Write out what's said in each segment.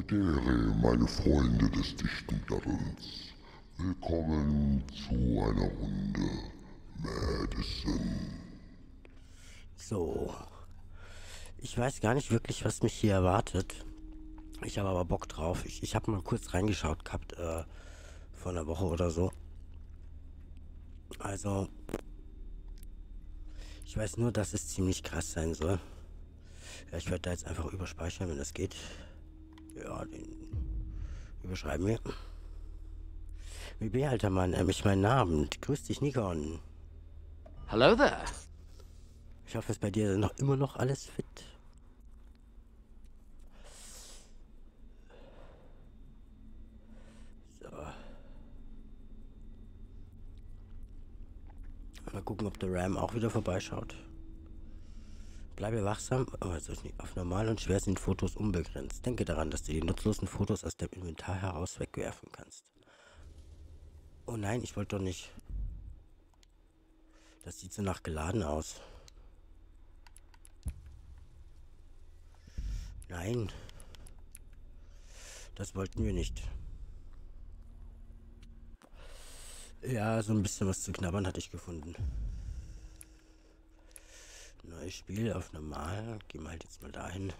Promedere, meine Freunde des dichten Daddelns. Willkommen zu einer Runde Madison. So. Ich weiß gar nicht wirklich, was mich hier erwartet. Ich habe aber Bock drauf. Ich, ich habe mal kurz reingeschaut gehabt, äh, vor einer Woche oder so. Also, ich weiß nur, dass es ziemlich krass sein soll. Ja, ich werde da jetzt einfach überspeichern, wenn das geht. Ja, den überschreiben wir. Wie bin alter Mann? Ähm, ich mein Namen. Grüß dich, Nikon. Hello there. Ich hoffe, es ist bei dir noch immer noch alles fit. So. Mal gucken, ob der RAM auch wieder vorbeischaut. Bleibe wachsam, aber auf normal und schwer sind Fotos unbegrenzt. Denke daran, dass du die nutzlosen Fotos aus dem Inventar heraus wegwerfen kannst. Oh nein, ich wollte doch nicht. Das sieht so nach geladen aus. Nein. Das wollten wir nicht. Ja, so ein bisschen was zu knabbern hatte ich gefunden. Neues Spiel auf normal. Gehen wir halt jetzt mal dahin.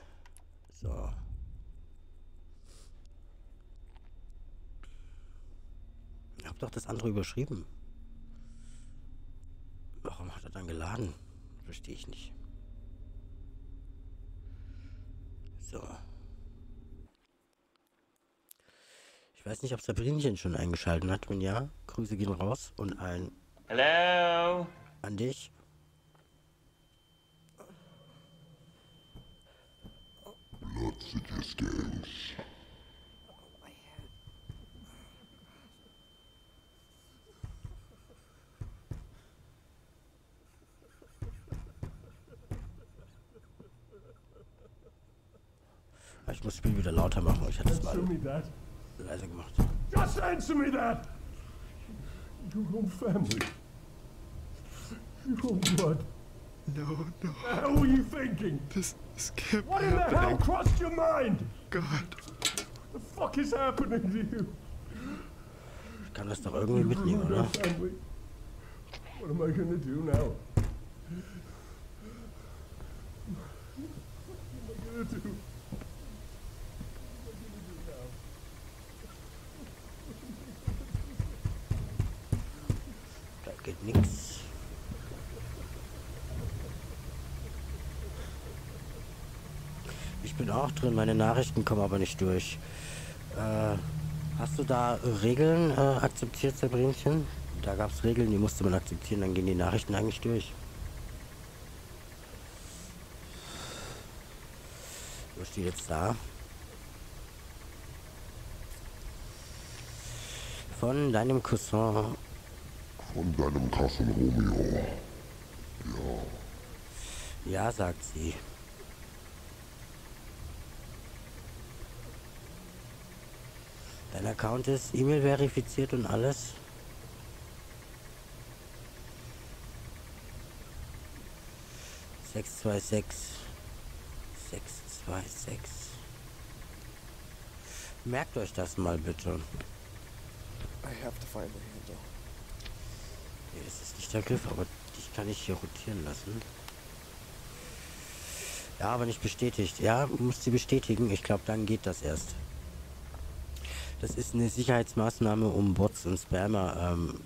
So. Ich hab doch das andere überschrieben. Warum hat er dann geladen? Verstehe ich nicht. So. Ich weiß nicht, ob Sabrinchen schon eingeschaltet hat. Wenn ja, Grüße gehen raus und ein Hello. An dich. Blood Cities Games. Ich muss das Spiel wieder lauter machen. Ich hatte es mal leise gemacht. Just answer me that! Your own family. Your own blood. No, no. How were you thinking? This, this can't What be in the hell crossed your mind? God. The fuck is happening to you? Ich kann das doch irgendwie mitnehmen, oder? What am I gonna do now? What am I gonna do? Da geht nix. Bin auch drin, meine Nachrichten kommen aber nicht durch. Äh, hast du da Regeln äh, akzeptiert, Sabrinchen? Da gab es Regeln, die musste man akzeptieren, dann gehen die Nachrichten eigentlich durch. Was steht jetzt da? Von deinem Cousin Von deinem Cousin Romeo. Ja, Ja, sagt sie. Dein Account ist E-Mail verifiziert und alles. Sechs zwei sechs sechs zwei sechs. Merkt euch das mal bitte. I have to find the handle. Nee, das ist nicht der Griff, aber dich kann ich hier rotieren lassen. Ja, aber nicht bestätigt. Ja, muss sie bestätigen. Ich glaube, dann geht das erst. Das ist eine Sicherheitsmaßnahme, um Bots und Spammer ähm,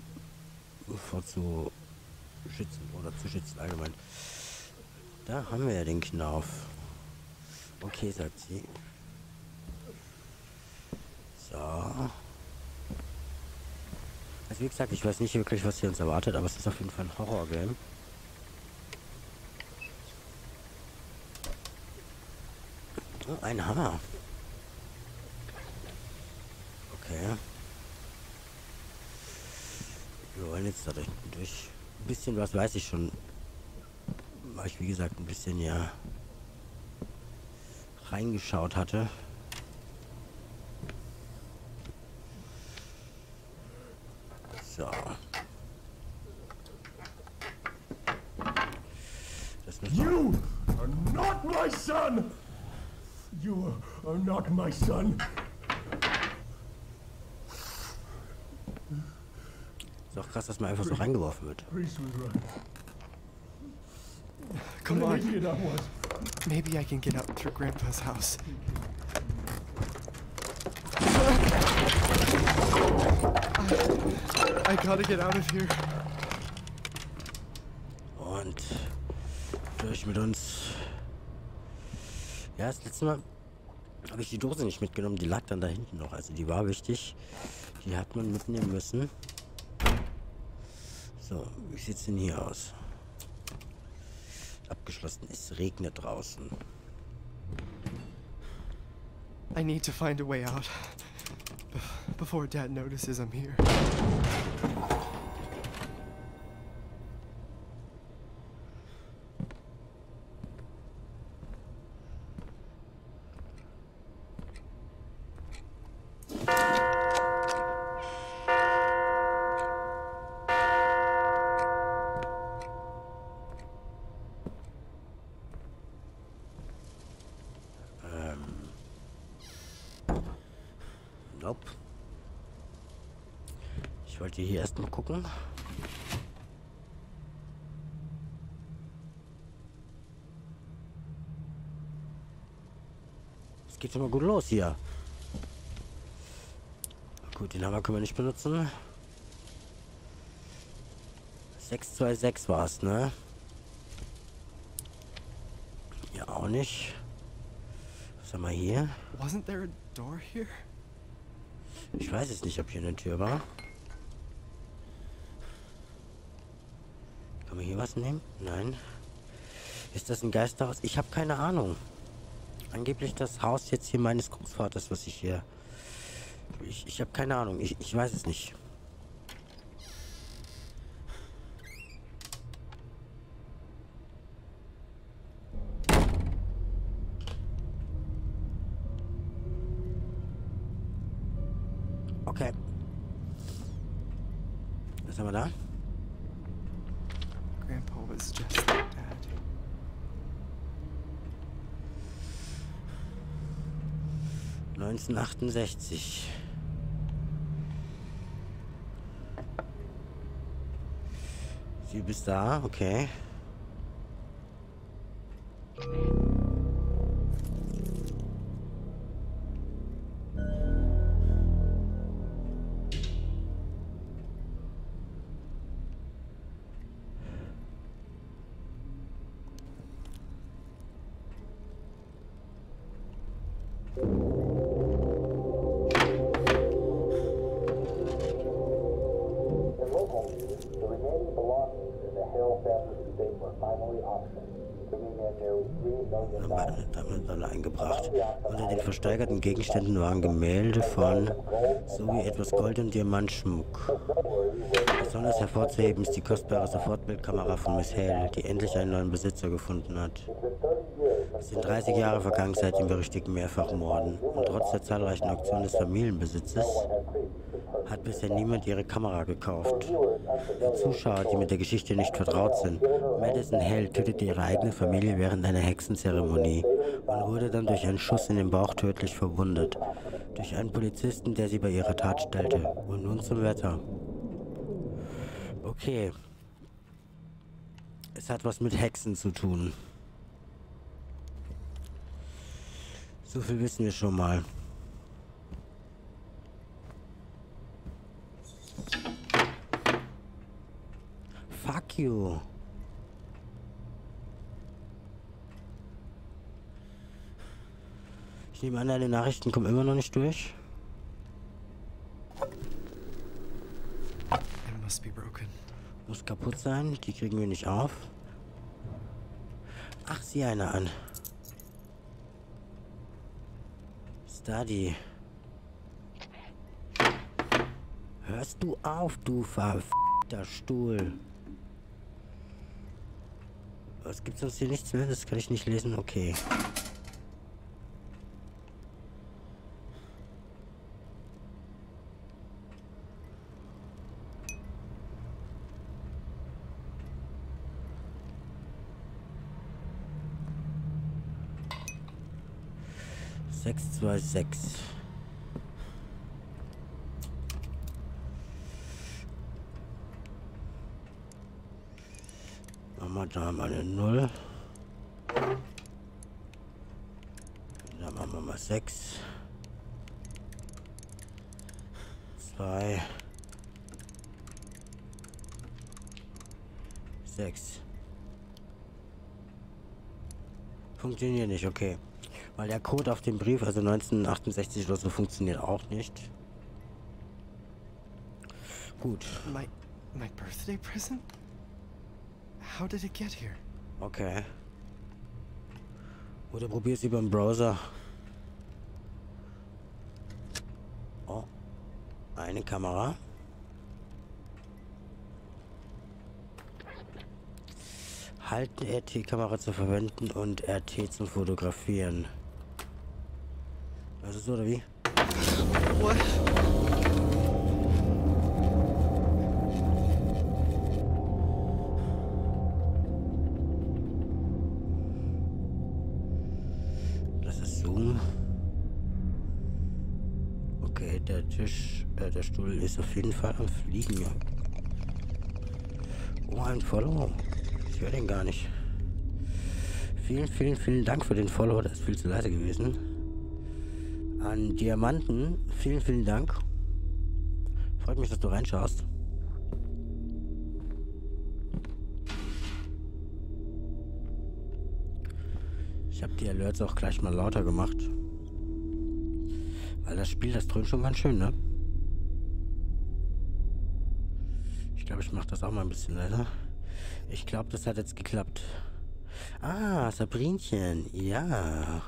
vorzuschützen oder zu schützen allgemein. Da haben wir ja den Knauf. Okay, sagt sie. So. Also wie gesagt, ich weiß nicht wirklich, was hier uns erwartet, aber es ist auf jeden Fall ein Horror-Game. Oh, ein Hammer. Okay. Wir wollen jetzt dadurch durch. Ein bisschen was weiß ich schon. Weil ich wie gesagt ein bisschen ja reingeschaut hatte. So. You are not my son! You are not my son. Ist auch krass, dass man einfach so reingeworfen wird. Come on. Maybe I can get out through Grandpa's house. I, I gotta get out of here. Und durch mit uns. Ja, das letzte Mal habe ich die Dose nicht mitgenommen. Die lag dann da hinten noch. Also die war wichtig. Die hat man mitnehmen müssen. So, wie sieht's denn hier aus? Abgeschlossen. Es regnet draußen. I need to find a way out. Bef- Before Dad notices I'm here. Nope. Ich wollte hier erstmal gucken. Es geht schon mal gut los hier. Gut, den Hammer können wir nicht benutzen. 626 war es, ne? Ja, auch nicht. Was haben wir hier? Wasn't there a door here? Ich weiß jetzt nicht, ob hier eine Tür war. Kann man hier was nehmen? Nein. Ist das ein Geisterhaus? Ich habe keine Ahnung. Angeblich das Haus jetzt hier meines Großvaters, was ich hier... Ich, ich habe keine Ahnung. Ich, ich weiß es nicht. Okay. Was haben wir da? 68. Sie bist da, okay. Damit alle eingebracht. Unter den versteigerten Gegenständen waren Gemälde von sowie etwas Gold- und Diamantschmuck. Besonders hervorzuheben ist die kostbare Sofortbildkamera von Miss Hale, die endlich einen neuen Besitzer gefunden hat. Es sind 30 Jahre vergangen seit den berichtigten mehrfachen Morden und trotz der zahlreichen Auktionen des Familienbesitzes hat bisher niemand ihre Kamera gekauft. Für Zuschauer, die mit der Geschichte nicht vertraut sind, Madison Hale tötete ihre eigene Familie während einer Hexenzeremonie und wurde dann durch einen Schuss in den Bauch tödlich verwundet. Durch einen Polizisten, der sie bei ihrer Tat stellte. Und nun zum Wetter. Okay. Es hat was mit Hexen zu tun. So viel wissen wir schon mal. Fuck you. Ich nehme an, deine Nachrichten kommen immer noch nicht durch. Muss kaputt sein. Die kriegen wir nicht auf. Ach, sieh eine an. Study. Hörst du auf, du verfickter Stuhl. Was gibt's sonst hier nichts mehr? Das kann ich nicht lesen. Okay. Zwei, sechs. Machen wir da mal eine Null. Da machen wir mal sechs. Zwei. Sechs. Funktioniert nicht, okay. Weil der Code auf dem Brief, also 1968 oder so, funktioniert auch nicht. Gut, My my birthday present? How did it get here? okay. Oder probier's über den Browser. Oh. Eine Kamera. Halten RT-Kamera zu verwenden und RT zum Fotografieren. Also so oder wie? What? Das ist Zoom. Okay, der Tisch, äh, der Stuhl ist auf jeden Fall am Fliegen. ja. Oh, ein Follow. Ich höre den gar nicht. Vielen, vielen, vielen Dank für den Follow. Der ist viel zu leise gewesen. An Diamanten, vielen, vielen Dank. Freut mich, dass du reinschaust. Ich habe die Alerts auch gleich mal lauter gemacht. Weil das Spiel, das dröhnt schon ganz schön, ne? Ich glaube, ich mache das auch mal ein bisschen leiser. Ich glaube, das hat jetzt geklappt. Ah, Sabrinchen, ja.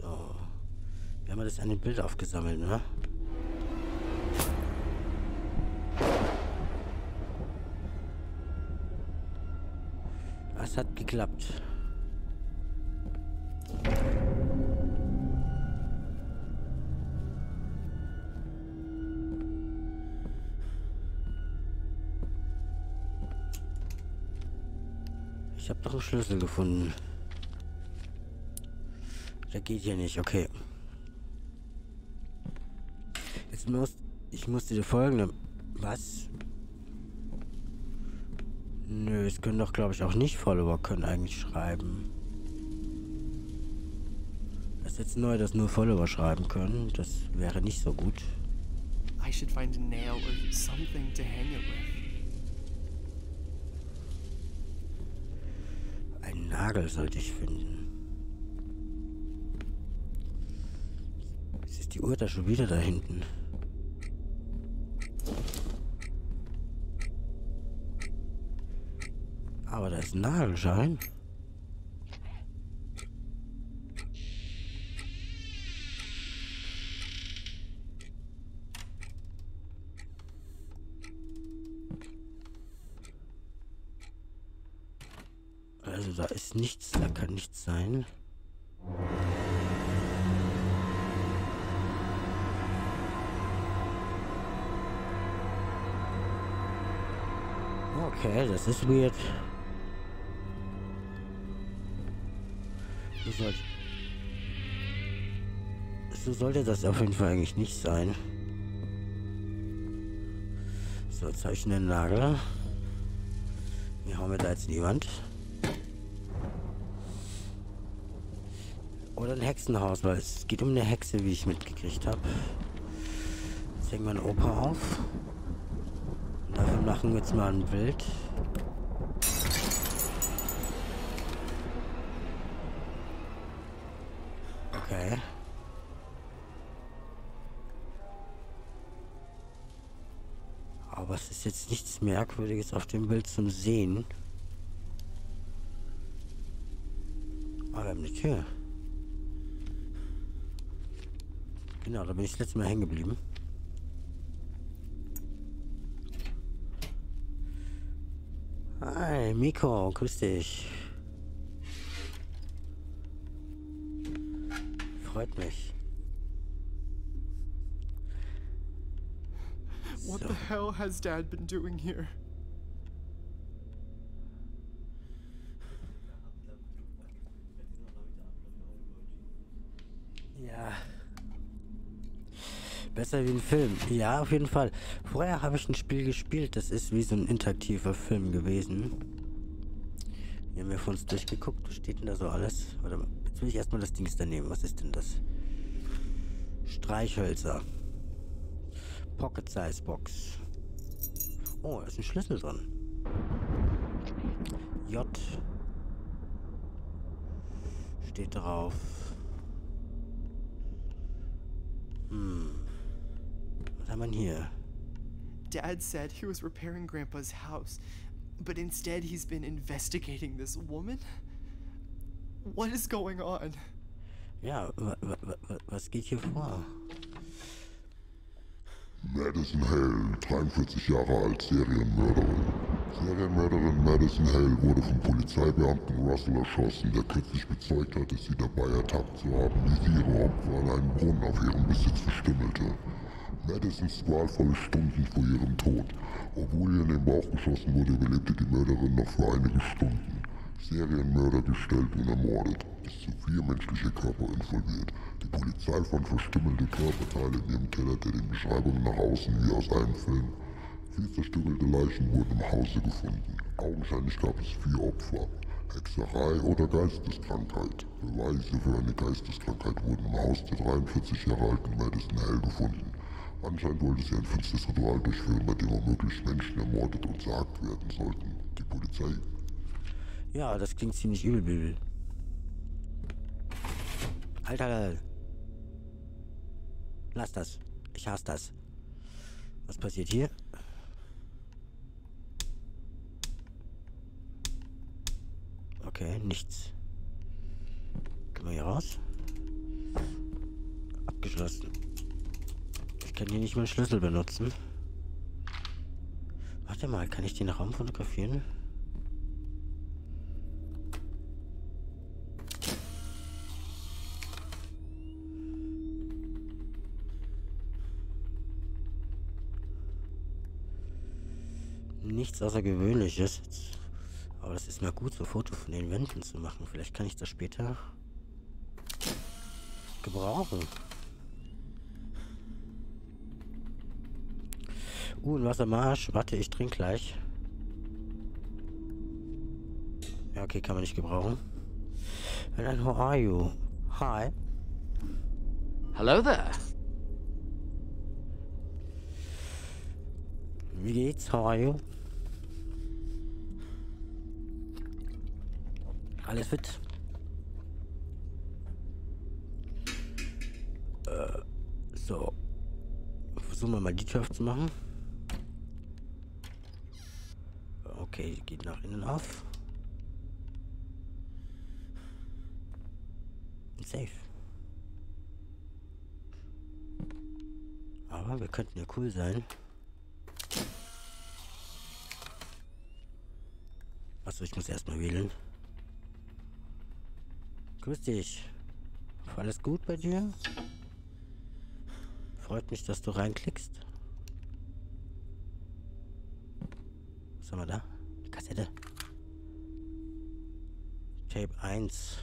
So. Haben das eine Bild aufgesammelt, ne? Das hat geklappt. Ich habe doch einen Schlüssel gefunden. Der geht hier nicht, okay. Jetzt muss ich musste dir folgende. Was? Nö, es können doch, glaube ich, auch nicht Follower können eigentlich schreiben. Das ist jetzt neu, dass nur Follower schreiben können. Das wäre nicht so gut. I should find a nail or something to hang it with. Einen Nagel sollte ich finden. Jetzt ist die Uhr da schon wieder da hinten. Aber da ist ein Nagelschein. Also da ist nichts, da kann nichts sein. Okay, das ist weird. Soll, so sollte das auf jeden Fall eigentlich nicht sein. So, ich einen Nagel. Die hauen wir da jetzt Wand. Oder ein Hexenhaus, weil es geht um eine Hexe, wie ich mitgekriegt habe. Jetzt hängen wir einen Opa auf. Dafür machen wir jetzt mal ein Bild. Merkwürdiges auf dem Bild zum Sehen. Aber haben eine Tür. Genau, da bin ich das letzte Mal hängen geblieben. Hi, Miko, grüß dich. Freut mich. What so. the hell has Dad been doing here? Ja. Besser wie ein Film. Ja, auf jeden Fall. Vorher habe ich ein Spiel gespielt, das ist wie so ein interaktiver Film gewesen. Wir haben ja von uns durchgeguckt. Was steht denn da so alles? Warte mal. Jetzt will ich erstmal das Ding daneben. Was ist denn das? Streichhölzer. Pocket Size Box. Oh, da ist ein Schlüssel drin. J. Steht drauf. Hm. Was haben wir denn hier? Dad said he was repairing Grandpa's house, but instead he's been investigating this woman? What is going on? Ja, wa wa wa was geht hier vor? Madison Hale, 43 Jahre alt, Serienmörderin. Serienmörderin Madison Hale wurde vom Polizeibeamten Russell erschossen, der kürzlich bezeugt hatte, sie dabei ertappt zu haben, wie sie ihre Opfer an einen Brunnen auf ihrem Besitz verstümmelte. Madisons qualvolle Stunden vor ihrem Tod. Obwohl ihr in den Bauch geschossen wurde, überlebte die Mörderin noch für einige Stunden. Serienmörder gestellt und ermordet. Bis zu vier menschliche Körper involviert. Die Polizei fand verstümmelte Körperteile in ihrem Keller, der den Beschreibungen nach außen wie aus einem Film. Vier zerstückelte Leichen wurden im Hause gefunden. Augenscheinlich gab es vier Opfer. Hexerei oder Geisteskrankheit. Beweise für eine Geisteskrankheit wurden im Haus der 43 Jahre alten Madison Hell gefunden. Anscheinend wollte sie ein finstes Ritual durchführen, bei dem womöglich Menschen ermordet und zerhackt werden sollten. Die Polizei Ja, das klingt ziemlich übel, Bill. Alter. Lass das. Ich hasse das. Was passiert hier? Okay, nichts. Können wir hier raus? Abgeschlossen. Ich kann hier nicht meinen Schlüssel benutzen. Warte mal, kann ich den Raum fotografieren? Nichts Außergewöhnliches. Aber das ist mal gut, so Foto von den Wänden zu machen. Vielleicht kann ich das später gebrauchen. Uh, ein Wassermarsch. Warte, ich trinke gleich. Ja, okay, kann man nicht gebrauchen. And then, how are you? Hi. Hello there. Wie geht's? How are you? Alles fit? Äh, so. Versuchen wir mal die Tür aufzumachen. Okay, geht nach innen auf. Safe. Aber wir könnten ja cool sein. Achso, ich muss erstmal wählen. Grüß dich. Alles gut bei dir? Freut mich, dass du reinklickst. Was haben wir da? Die Kassette. Tape 1.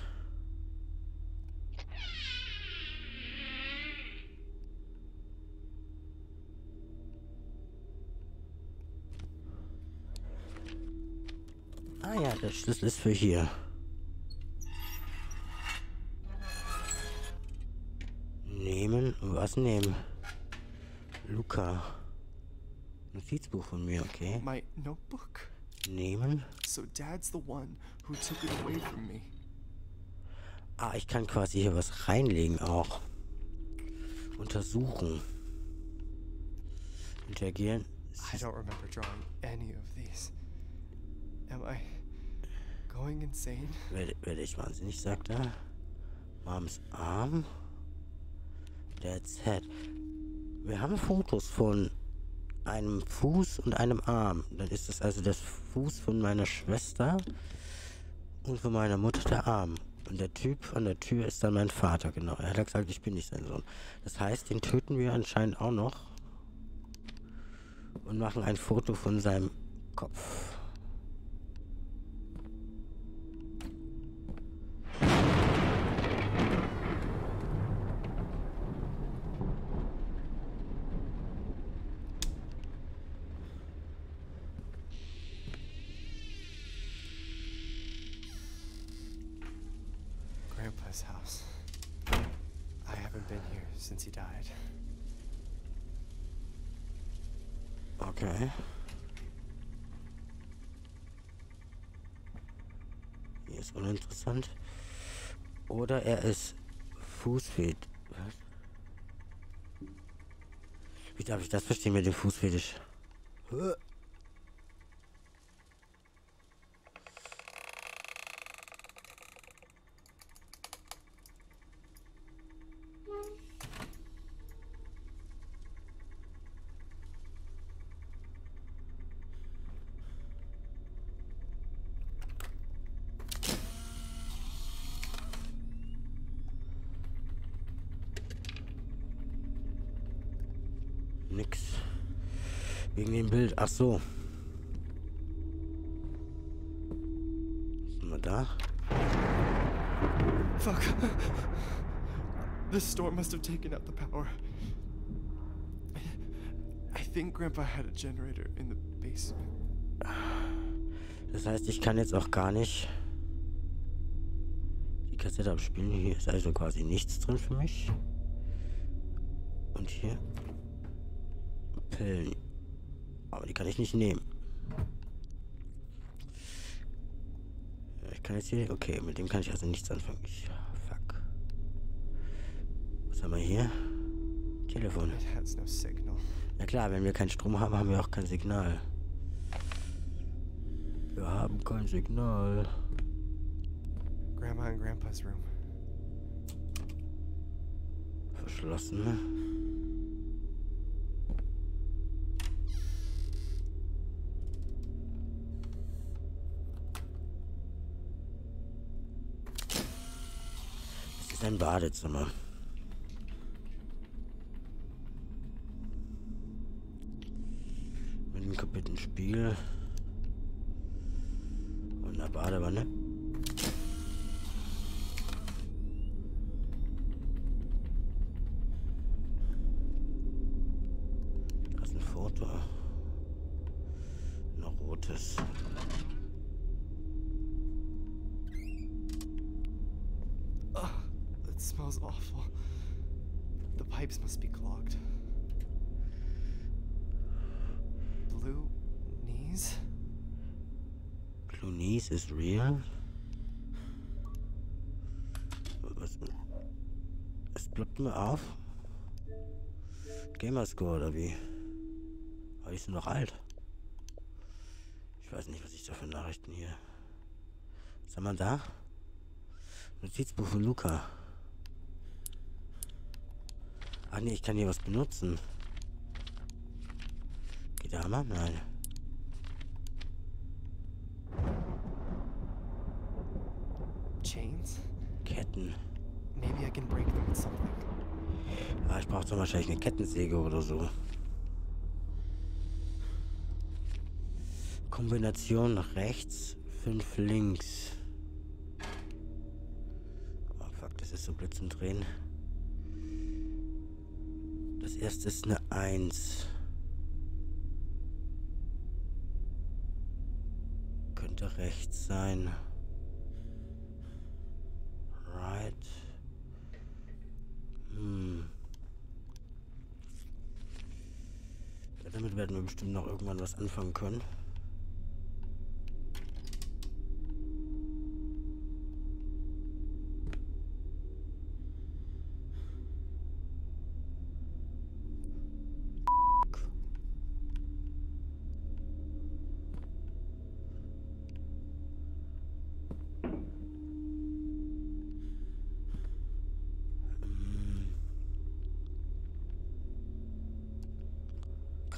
Ah ja, der Schlüssel ist für hier. Was nehmen? Luca. Notizbuch von mir, okay. My notebook? Nehmen. So Dad's the one who took it away from me. Ah, ich kann quasi hier was reinlegen auch. Untersuchen. Interagieren. I don't remember drawing any of these. Am I going insane? Werde, werde ich wahnsinnig, sagt er. Moms Arm. Dad's Head. Wir haben Fotos von einem Fuß und einem Arm. Dann ist es also das Fuß von meiner Schwester und von meiner Mutter der Arm. Und der Typ an der Tür ist dann mein Vater, genau. Er hat gesagt, ich bin nicht sein Sohn. Das heißt, den töten wir anscheinend auch noch. Und machen ein Foto von seinem Kopf. Grandpa's house. I haven't been here since he died. Okay. Hier uninteressant. Oder er ist. Was? Wie darf ich das verstehen mit dem Fußfetisch? Huh. Nix. Wegen dem Bild. Ach so. Sind wir da? Fuck. This storm must have taken out the power. I think Grandpa had a generator in the basement. Das heißt, ich kann jetzt auch gar nicht die Kassette abspielen. Hier ist also quasi nichts drin für mich. Und hier Pillen. Aber die kann ich nicht nehmen. Ich kann jetzt hier... Okay, mit dem kann ich also nichts anfangen. Ich, fuck. Was haben wir hier? Telefon. Ja klar, wenn wir keinen Strom haben, haben wir auch kein Signal. Wir haben kein Signal. Grandma and Grandpa's room. Verschlossen. Ne? Das ist ein Badezimmer. Mit einem kaputten Spiegel. Und einer Badewanne. Da ist ein Foto. Ein rotes. Ugh, it smells awful. The pipes must be clogged. Blue knees? Clunies real? Was? Es ploppt mir auf? Gamerscore oder wie? Aber die sind noch alt. Ich weiß nicht, was ich da für Nachrichten hier. Was haben wir da? Notizbuch von Luca. Ach nee, ich kann hier was benutzen. Geht der Hammer? Nein. Ketten. Maybe I can break them with something. Ah, ich brauche dann wahrscheinlich eine Kettensäge oder so. Kombination nach rechts, fünf links. Oh fuck, das ist so blitzend drehen. Das erste ist eine Eins. Könnte rechts sein. Right. Hm. Ja, damit werden wir bestimmt noch irgendwann was anfangen können.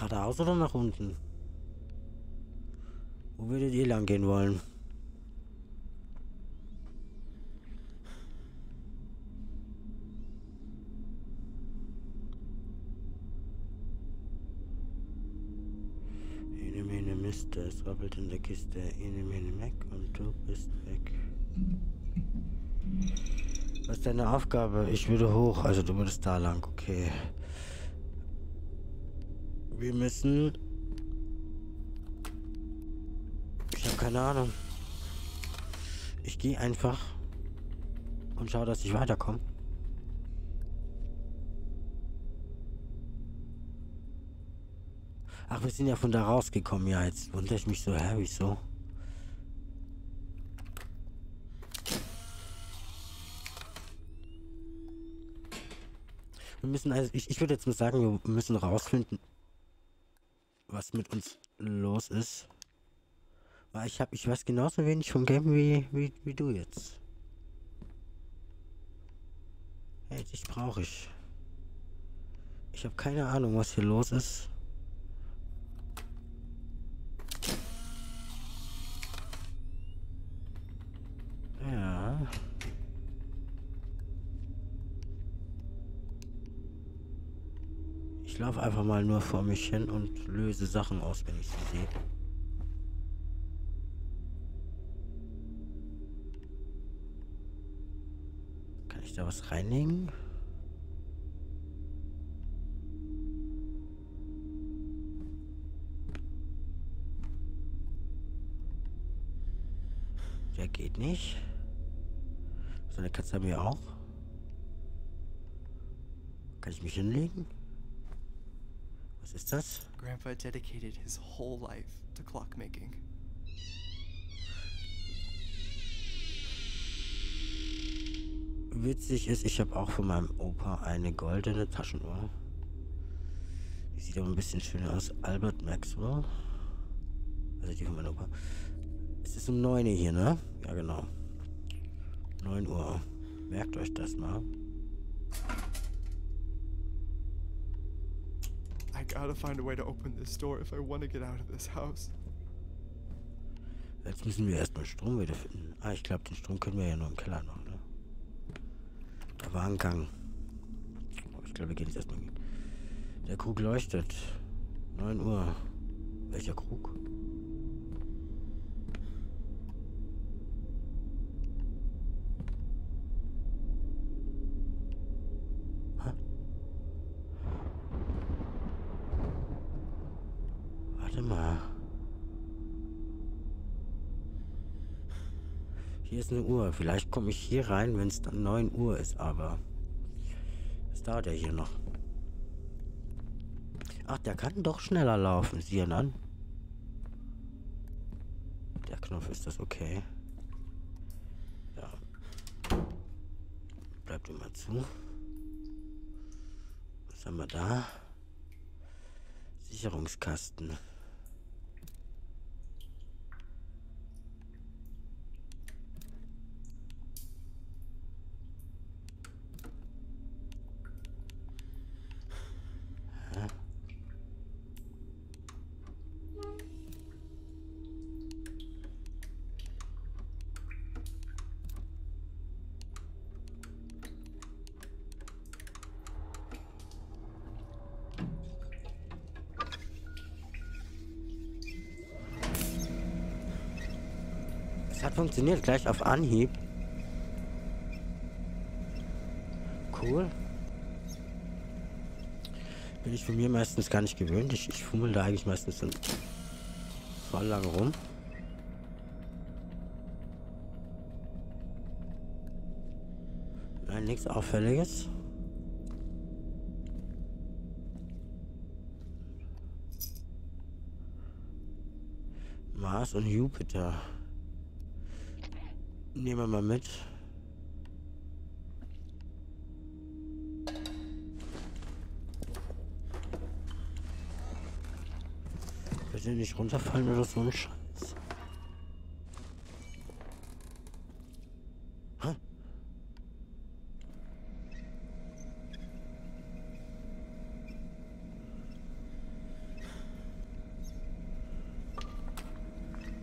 Geradeaus oder nach unten? Wo würdet ihr lang gehen wollen? Ene mene Miste, es rappelt in der Kiste. Ene mene Mac und du bist weg. Was ist deine Aufgabe? Ich würde hoch, also du würdest da lang, okay. Wir müssen. Ich habe keine Ahnung. Ich gehe einfach und schau, dass ich weiterkomme. Ach, wir sind ja von da rausgekommen. Ja, jetzt wundere ich mich so, hä, wieso? Wir müssen also, ich, ich würde jetzt mal sagen, wir müssen rausfinden, was mit uns los ist. Weil ich habe, ich weiß genauso wenig vom Game wie, wie, wie du jetzt. Hey, dich brauche ich. Ich habe keine Ahnung, was hier los ist. Ja. Ich laufe einfach mal nur vor mich hin und löse Sachen aus, wenn ich sie sehe. Kann ich da was reinlegen? Der geht nicht. So eine Katze haben wir auch. Kann ich mich hinlegen? Was ist das? Grandpa dedicated his whole life to clockmaking. Witzig ist, ich habe auch von meinem Opa eine goldene Taschenuhr. Die sieht aber ein bisschen schöner aus. Albert Maxwell. Also die von meinem Opa. Es ist um 9 Uhr hier, ne? Ja, genau. 9 Uhr. Merkt euch das mal. Gotta find a way to open this door if I want to get out of this house. Jetzt müssen wir erstmal Strom wiederfinden. Ah, ich glaube, den Strom können wir ja nur im Keller noch, ne? Da war ein Gang. Aber ich glaube, wir gehen jetzt erstmal. Der Krug leuchtet. 9 Uhr. Welcher Krug? 13 Uhr. Vielleicht komme ich hier rein, wenn es dann 9 Uhr ist, aber es dauert er hier noch? Ach, der kann doch schneller laufen, sieh an. Der Knopf ist das okay. Ja. Bleibt immer zu. Was haben wir da? Sicherungskasten. Funktioniert gleich auf Anhieb. Cool. Bin ich von mir meistens gar nicht gewöhnt. Ich, ich fummel da eigentlich meistens dann voll lang rum. Nein, nichts Auffälliges. Mars und Jupiter. Nehmen wir mal mit. Bitte nicht runterfallen oder so ein Scheiß. Hä?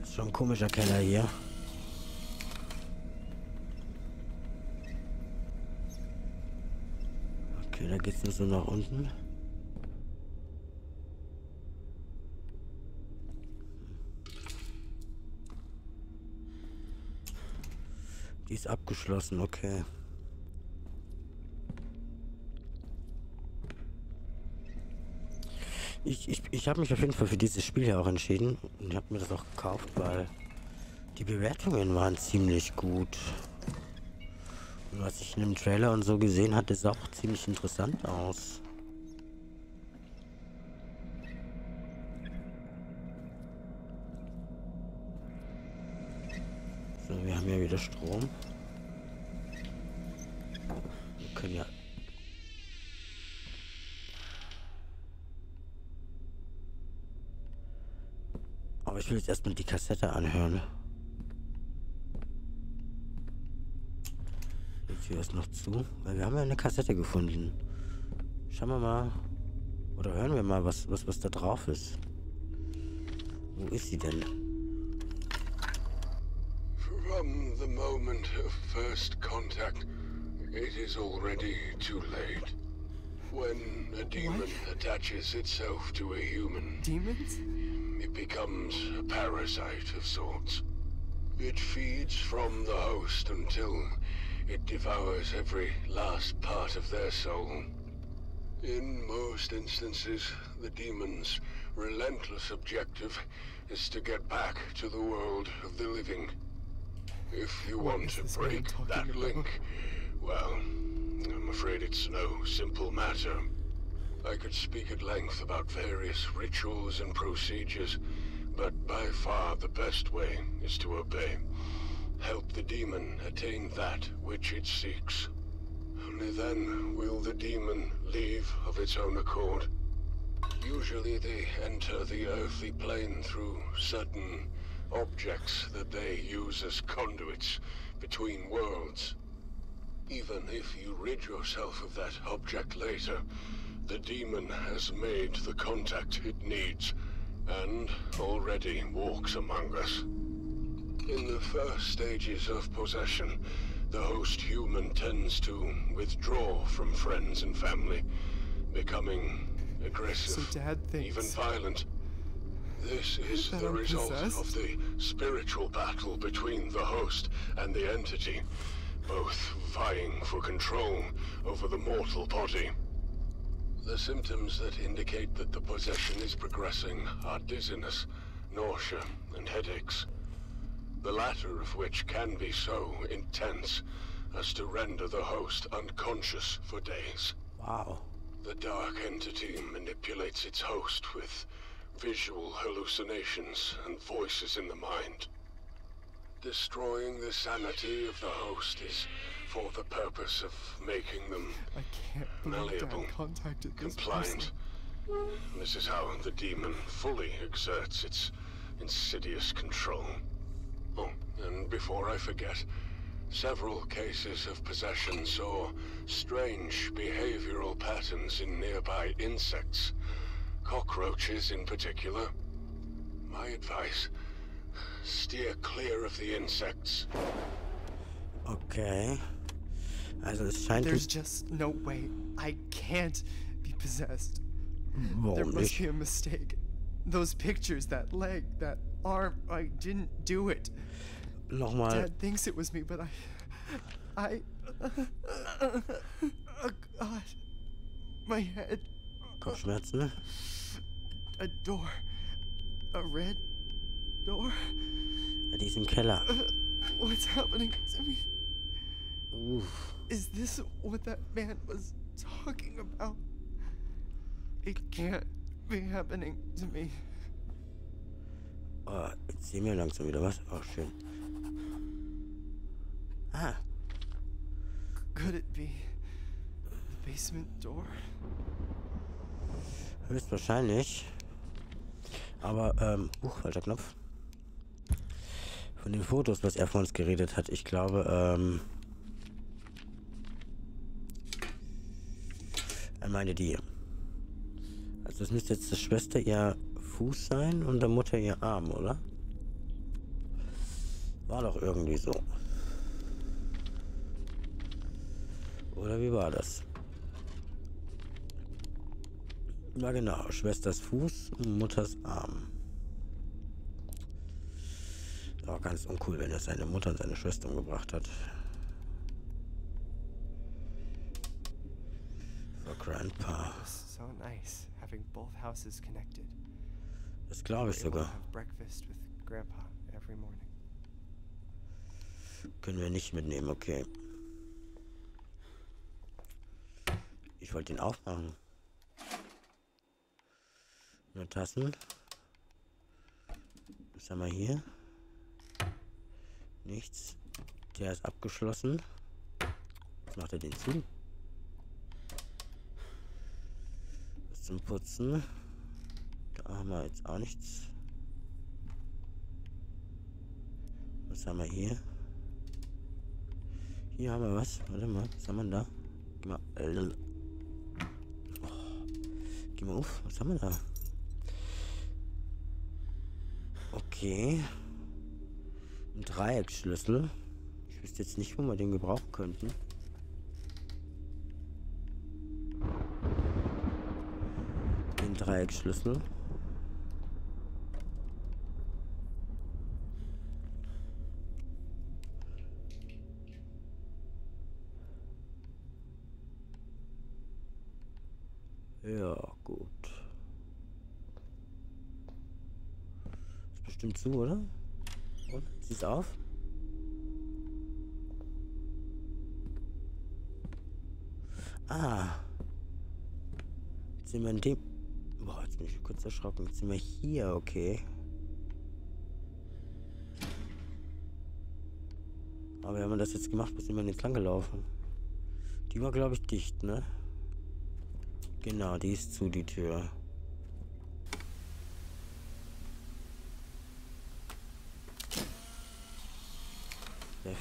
Ist schon ein komischer Keller hier. Okay, da geht's nur so nach unten. Die ist abgeschlossen, okay. Ich, ich, ich habe mich auf jeden Fall für dieses Spiel ja auch entschieden und habe mir das auch gekauft, weil die Bewertungen waren ziemlich gut. Was ich in dem Trailer und so gesehen hatte, sah auch ziemlich interessant aus. So, wir haben ja wieder Strom. Wir können ja... Aber ich will jetzt erstmal die Kassette anhören. Die Tür ist noch zu. Weil wir haben ja eine Kassette gefunden. Schauen wir mal. Oder hören wir mal, was, was, was da drauf ist. Wo ist sie denn? From the moment of first contact, it is already too late. When a demon attaches itself to a human, Demons? it becomes a parasite of sorts. It feeds from the host until it devours every last part of their soul. In most instances, the demon's relentless objective is to get back to the world of the living. If you What want to break that about? link, well, I'm afraid it's no simple matter. I could speak at length about various rituals and procedures, but by far the best way is to obey. Help the demon attain that which it seeks. Only then will the demon leave of its own accord. Usually they enter the earthly plane through certain objects that they use as conduits between worlds. Even if you rid yourself of that object later, the demon has made the contact it needs, and already walks among us. In the first stages of possession, the host human tends to withdraw from friends and family, becoming aggressive, So even violent. This is the result possessed? of the spiritual battle between the host and the entity, both vying for control over the mortal body. The symptoms that indicate that the possession is progressing are dizziness, nausea, and headaches. The latter of which can be so intense as to render the host unconscious for days. Wow. The dark entity manipulates its host with visual hallucinations and voices in the mind. Destroying the sanity of the host is for the purpose of making them I can't Malleable. Dad contacted this compliant. person. This is how the demon fully exerts its insidious control. Oh, and before I forget, several cases of possession saw strange behavioral patterns in nearby insects, cockroaches in particular. My advice, steer clear of the insects. Okay. Also es scheint... There's just no way. I can't be possessed. There must nicht? be a mistake. Those pictures, that leg, that arm, I didn't do it. Nochmal. Dad thinks it was me, but I. I. Oh god. My head. Kopfschmerzen. A door. A red door. Die ist im Keller. Uh, what's happening to me? Uff. Is this what that man was talking about? It can't be happening to me. Oh, jetzt sehen wir langsam wieder was. Oh, schön. Ah, Could it be the basement door? höchstwahrscheinlich. Aber, ähm, huch, falscher Knopf. Von den Fotos, was er vor uns geredet hat, ich glaube, ähm... Er meine die. Also das müsste jetzt der Schwester ihr Fuß sein und der Mutter ihr Arm, oder? War doch irgendwie so. Oder wie war das? Ja genau, Schwesters Fuß und Mutters Arm. War ganz uncool, wenn er seine Mutter und seine Schwester umgebracht hat. For Grandpa. So nice having both houses connected. Das glaube ich sogar. Können wir nicht mitnehmen, okay. Ich wollte ihn aufmachen. Nur Tassen. Was haben wir hier? Nichts. Der ist abgeschlossen. Was macht er den zu? Was zum Putzen. Haben wir jetzt auch nichts. Was haben wir hier? Hier haben wir was. Warte mal, was haben wir da? Geh mal. Äh, oh. Geh mal auf. Was haben wir da? Okay. Ein Dreiecksschlüssel. Ich wüsste jetzt nicht, wo wir den gebrauchen könnten. Den Dreiecksschlüssel. Ja, gut. Ist bestimmt zu, oder? Und? Siehst auf? Ah. Jetzt sind wir in dem... Boah, jetzt bin ich kurz erschrocken. Jetzt sind wir hier, okay. Aber wenn man das jetzt gemacht, wo sind wir denn jetzt lang gelaufen? Die war, glaube ich, dicht, ne? Genau, die ist zu, die Tür.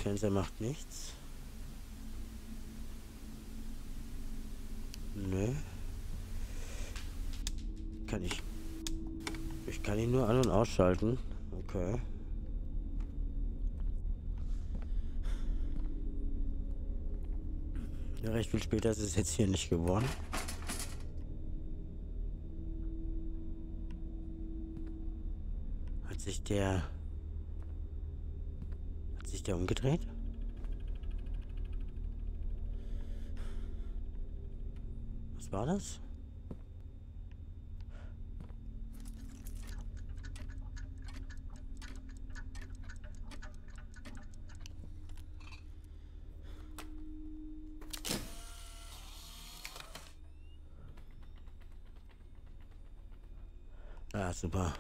Fernseher macht nichts. Nö. Kann ich... Ich kann ihn nur an- und ausschalten. Okay. Ja, recht viel später ist es jetzt hier nicht geworden. Hat sich der... Der umgedreht? Was war das? Ja, super.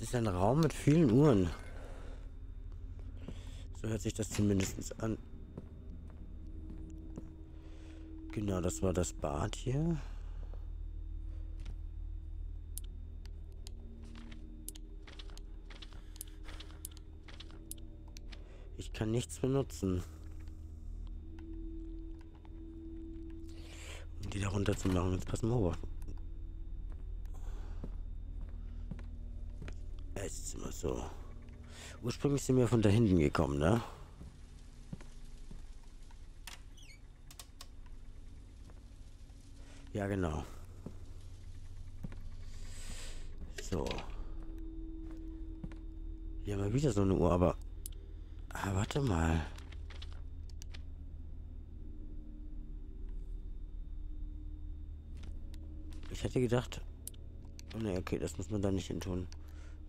Es ist ein Raum mit vielen Uhren. So hört sich das zumindest an. Genau, das war das Bad hier. Ich kann nichts benutzen. Um die da runter zu machen. Jetzt passen wir auf. Es ist immer so. Ursprünglich sind wir von da hinten gekommen, ne? Ja, genau. So. Hier haben wir wieder so eine Uhr, aber... Ah, warte mal. Ich hätte gedacht... Oh ne, okay, das muss man da nicht hin tun.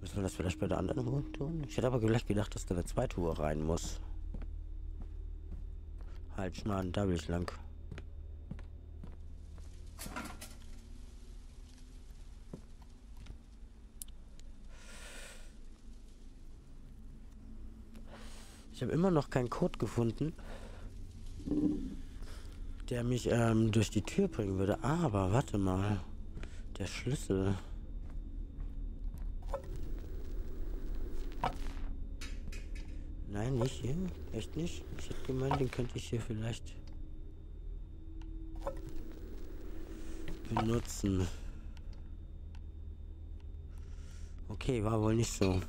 Müssen wir das vielleicht bei der anderen Uhr tun? Ich hätte aber gleich gedacht, dass da eine zweite Uhr rein muss. Halt, Schmarrn, da will ich lang. Ich habe immer noch keinen Code gefunden, der mich ähm, durch die Tür bringen würde. Aber warte mal. Der Schlüssel. Nein, nicht hier. Echt nicht? Ich hätte gemeint, den könnte ich hier vielleicht benutzen. Okay, war wohl nicht so.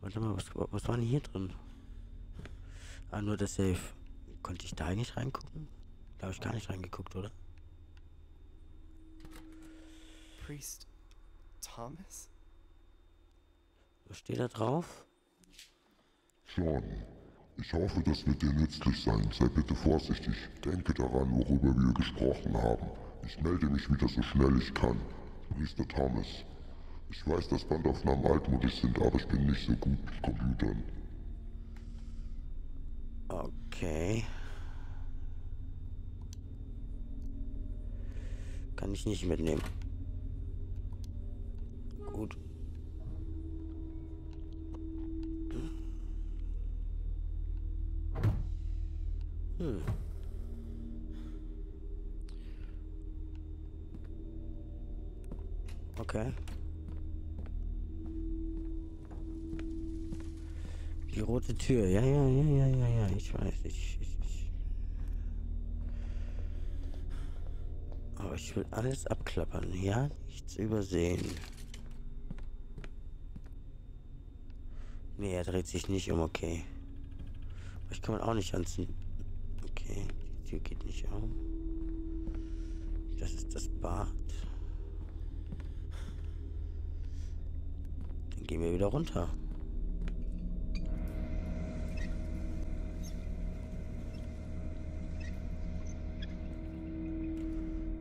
Warte mal, was, was war denn hier drin? Ah, nur das Safe. Konnte ich da nicht reingucken? Da habe ich gar nicht reingeguckt, oder? Priest Thomas? Was steht da drauf? John, ich hoffe, das wird dir nützlich sein. Sei bitte vorsichtig. Denke daran, worüber wir gesprochen haben. Ich melde mich wieder so schnell ich kann. Priester Thomas. Ich weiß, dass Bandaufnahmen altmodisch sind, aber ich bin nicht so gut mit Computern. Okay. Kann ich nicht mitnehmen. Gut. Hm. Okay. Die rote Tür. Ja, ja, ja, ja, ja, ja. Ich weiß. Ich, ich, ich. Aber ich will alles abklappern. Ja, nichts übersehen. Nee, er dreht sich nicht um. Okay. Ich kann man auch nicht anziehen. Okay, die Tür geht nicht auf. Das ist das Bad. Dann gehen wir wieder runter.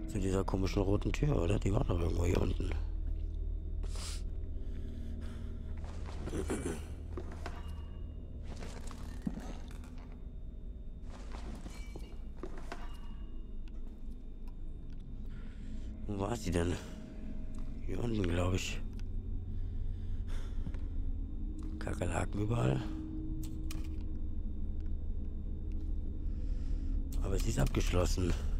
Zu dieser komischen roten Tür, oder? Die war doch irgendwo hier unten. Wo war sie denn? Hier unten, glaube ich. Kakerlaken überall. Aber sie ist abgeschlossen.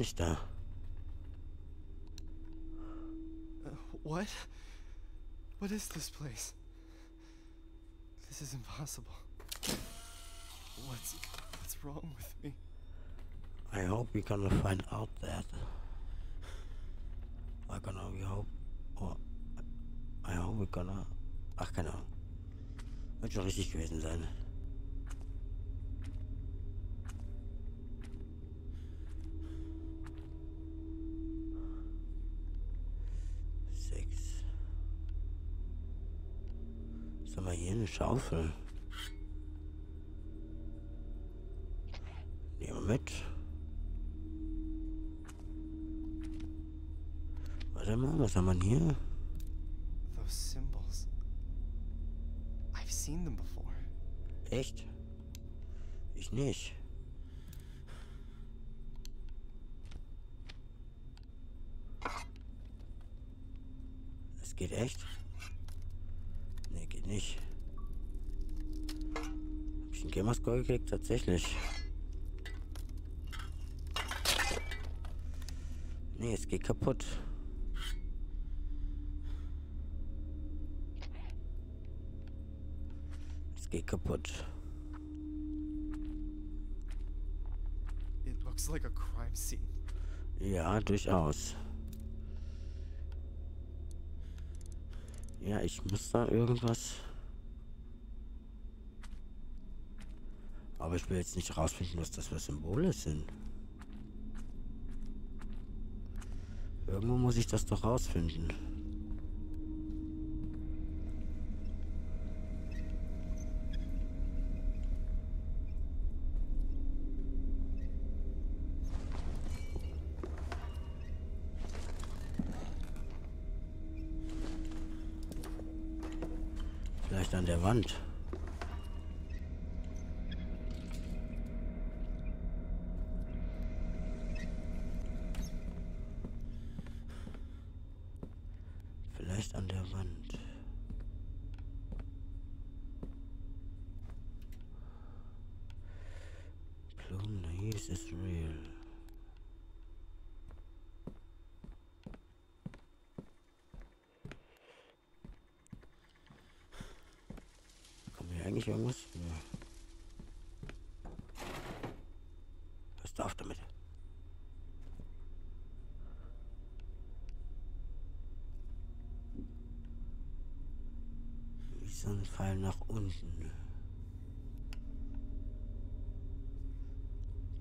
Mich da? What? What is this place? This is impossible. What's what's wrong with me? I hope we're gonna find out that. I gonna we hope. Or I hope we're gonna. Ach, keine Ahnung. Wird schon richtig gewesen sein. Schaufel. Nehmen wir mit. Warte mal, was haben wir hier? Those symbols. I've seen them before. Echt? Ich nicht. Es geht echt? Nee, geht nicht. Ich einen Gamerscore gekriegt? Tatsächlich. Nee, es geht kaputt. Es geht kaputt. It looks like a crime scene. Ja, durchaus. Ja, ich muss da irgendwas. Aber ich will jetzt nicht rausfinden, was das für Symbole sind. Irgendwo muss ich das doch rausfinden. Vielleicht an der Wand. Vielleicht an der Wand. Plume Naive is real. Kommt hier eigentlich irgendwas? Ja. Hörst du auf damit? Äh, diesen Pfeil unten.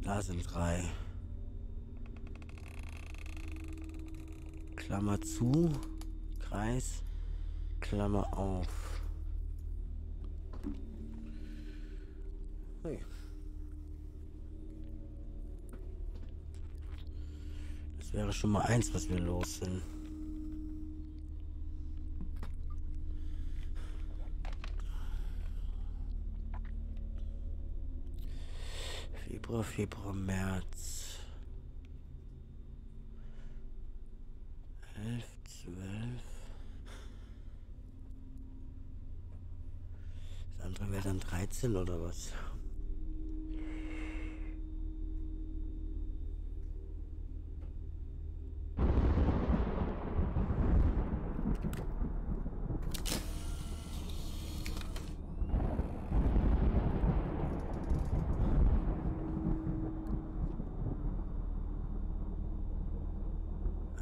Da sind drei. Klammer zu, Kreis, Klammer auf. Hey. Das wäre schon mal eins, was wir los sind. Februar, Februar, März. 11, 12. Das andere wäre dann 13 oder was?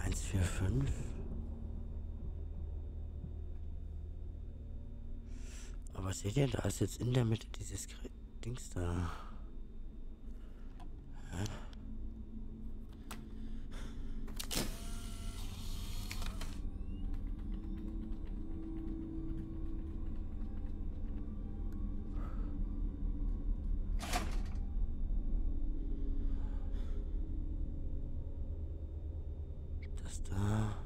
Eins, vier, fünf. Aber seht ihr, da ist jetzt in der Mitte dieses Dings da. Hä? Das da.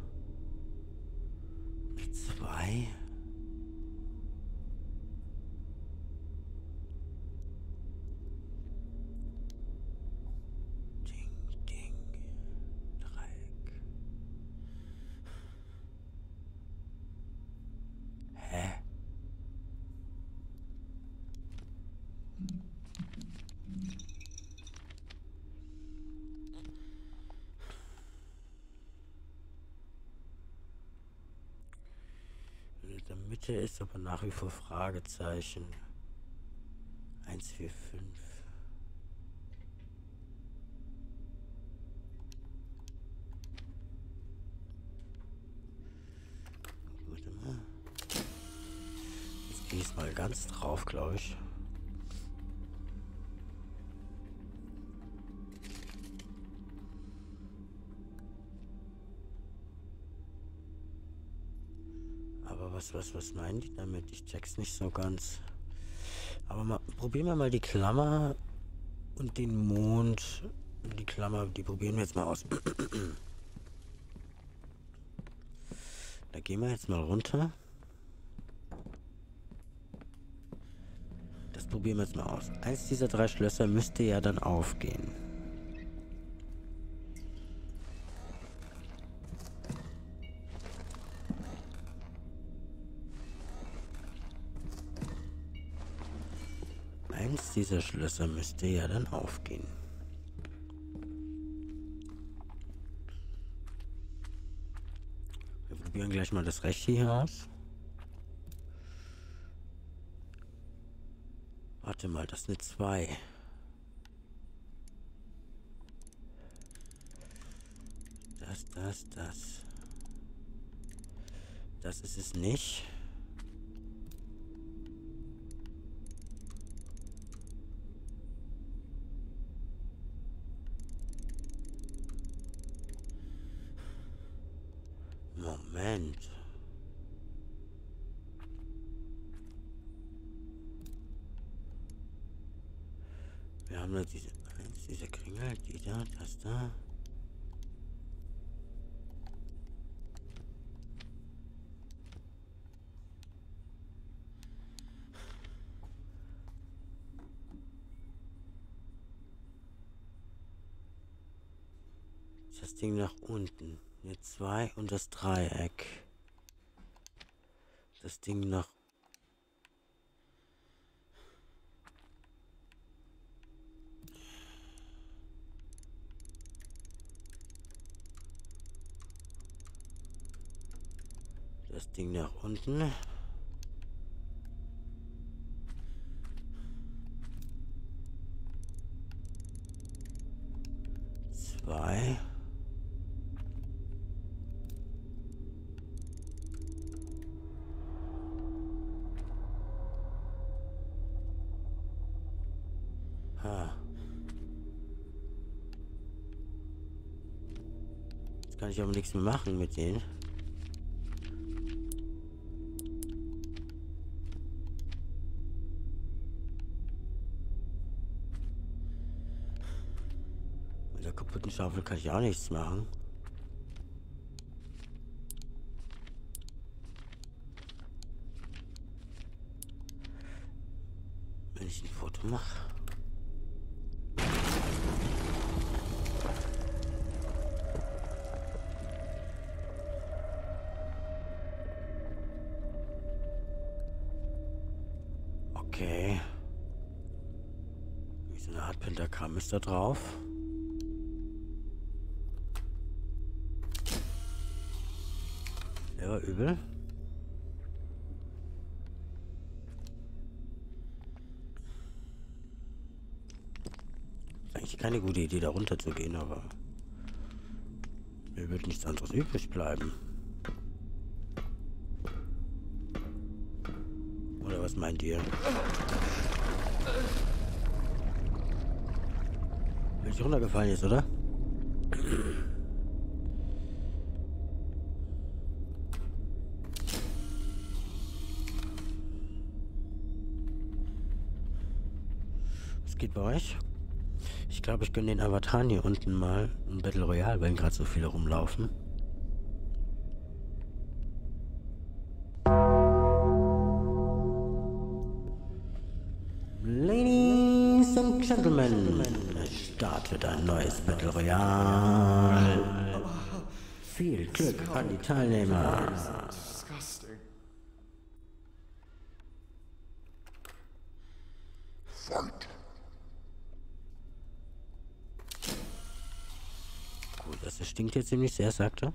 Eine zwei. Ding, ding. Dreieck. Hä? In der Mitte ist aber nach wie vor Fragezeichen. 1, 4, 5. Warte mal. Jetzt gehe ich mal ganz drauf, glaube ich. Aber was, was, meinen die damit? Ich check's nicht so ganz. Aber mal, probieren wir mal die Klammer und den Mond. Die Klammer, die probieren wir jetzt mal aus. da gehen wir jetzt mal runter. Das probieren wir jetzt mal aus. Eins dieser drei Schlösser müsste ja dann aufgehen. Schlösser müsste ja dann aufgehen. Wir probieren gleich mal das rechte hier aus. Warte mal, das ist eine 2. Das, das, das. Das ist es nicht. Moment. Wir haben da diese, eins, diese Kringel, die da, das da. Das Ding nach unten. Hier zwei und das Dreieck. Das Ding nach Das Ding nach unten. Zwei. Ich aber nichts mehr machen mit denen. Mit der kaputten Schaufel kann ich auch nichts machen. Da drauf. War übel. Eigentlich keine gute Idee, da runter zu gehen, aber mir wird nichts anderes übrig bleiben. Oder was meint ihr? Ich runtergefallen ist, oder? Was geht bei euch? Ich glaube, ich gönne den Avatar hier unten mal ein Battle Royale, wenn gerade so viele rumlaufen. Ladies and Gentlemen, startet ein neues Battle Royale. Viel Glück an die Teilnehmer. Fight! Gut, das stinkt jetzt ziemlich sehr, sagt er.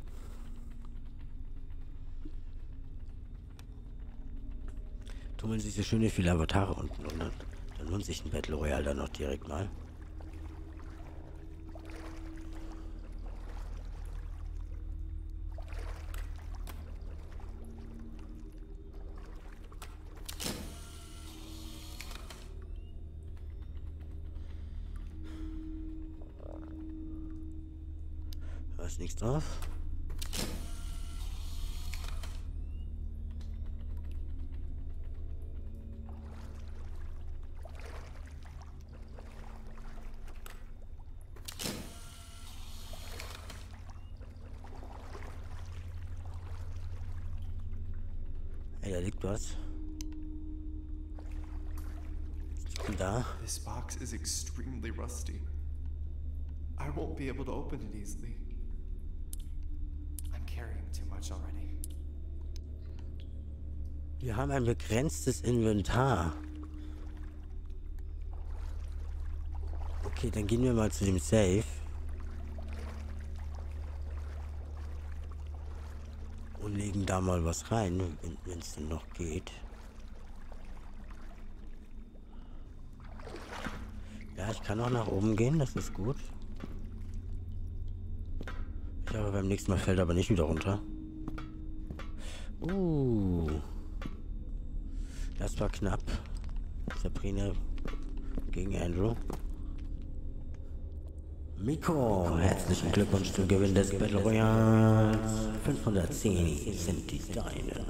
Tummeln sich so schöne viele Avatare unten und dann, dann lohnt sich ein Battle Royale dann noch direkt mal. Da ist nichts drauf. Ey, da liegt was. Da? This box is extremely rusty. I won't be able to open it easily. Wir haben ein begrenztes Inventar. Okay, dann gehen wir mal zu dem Safe. Und legen da mal was rein, wenn es denn noch geht. Ja, ich kann auch nach oben gehen, das ist gut. Ich glaube, beim nächsten Mal fällt er aber nicht wieder runter. Uh. Das war knapp. Sabrina gegen Andrew. Miko, herzlichen Glückwunsch zum Gewinn des Battle Royals. 510 sind die deine.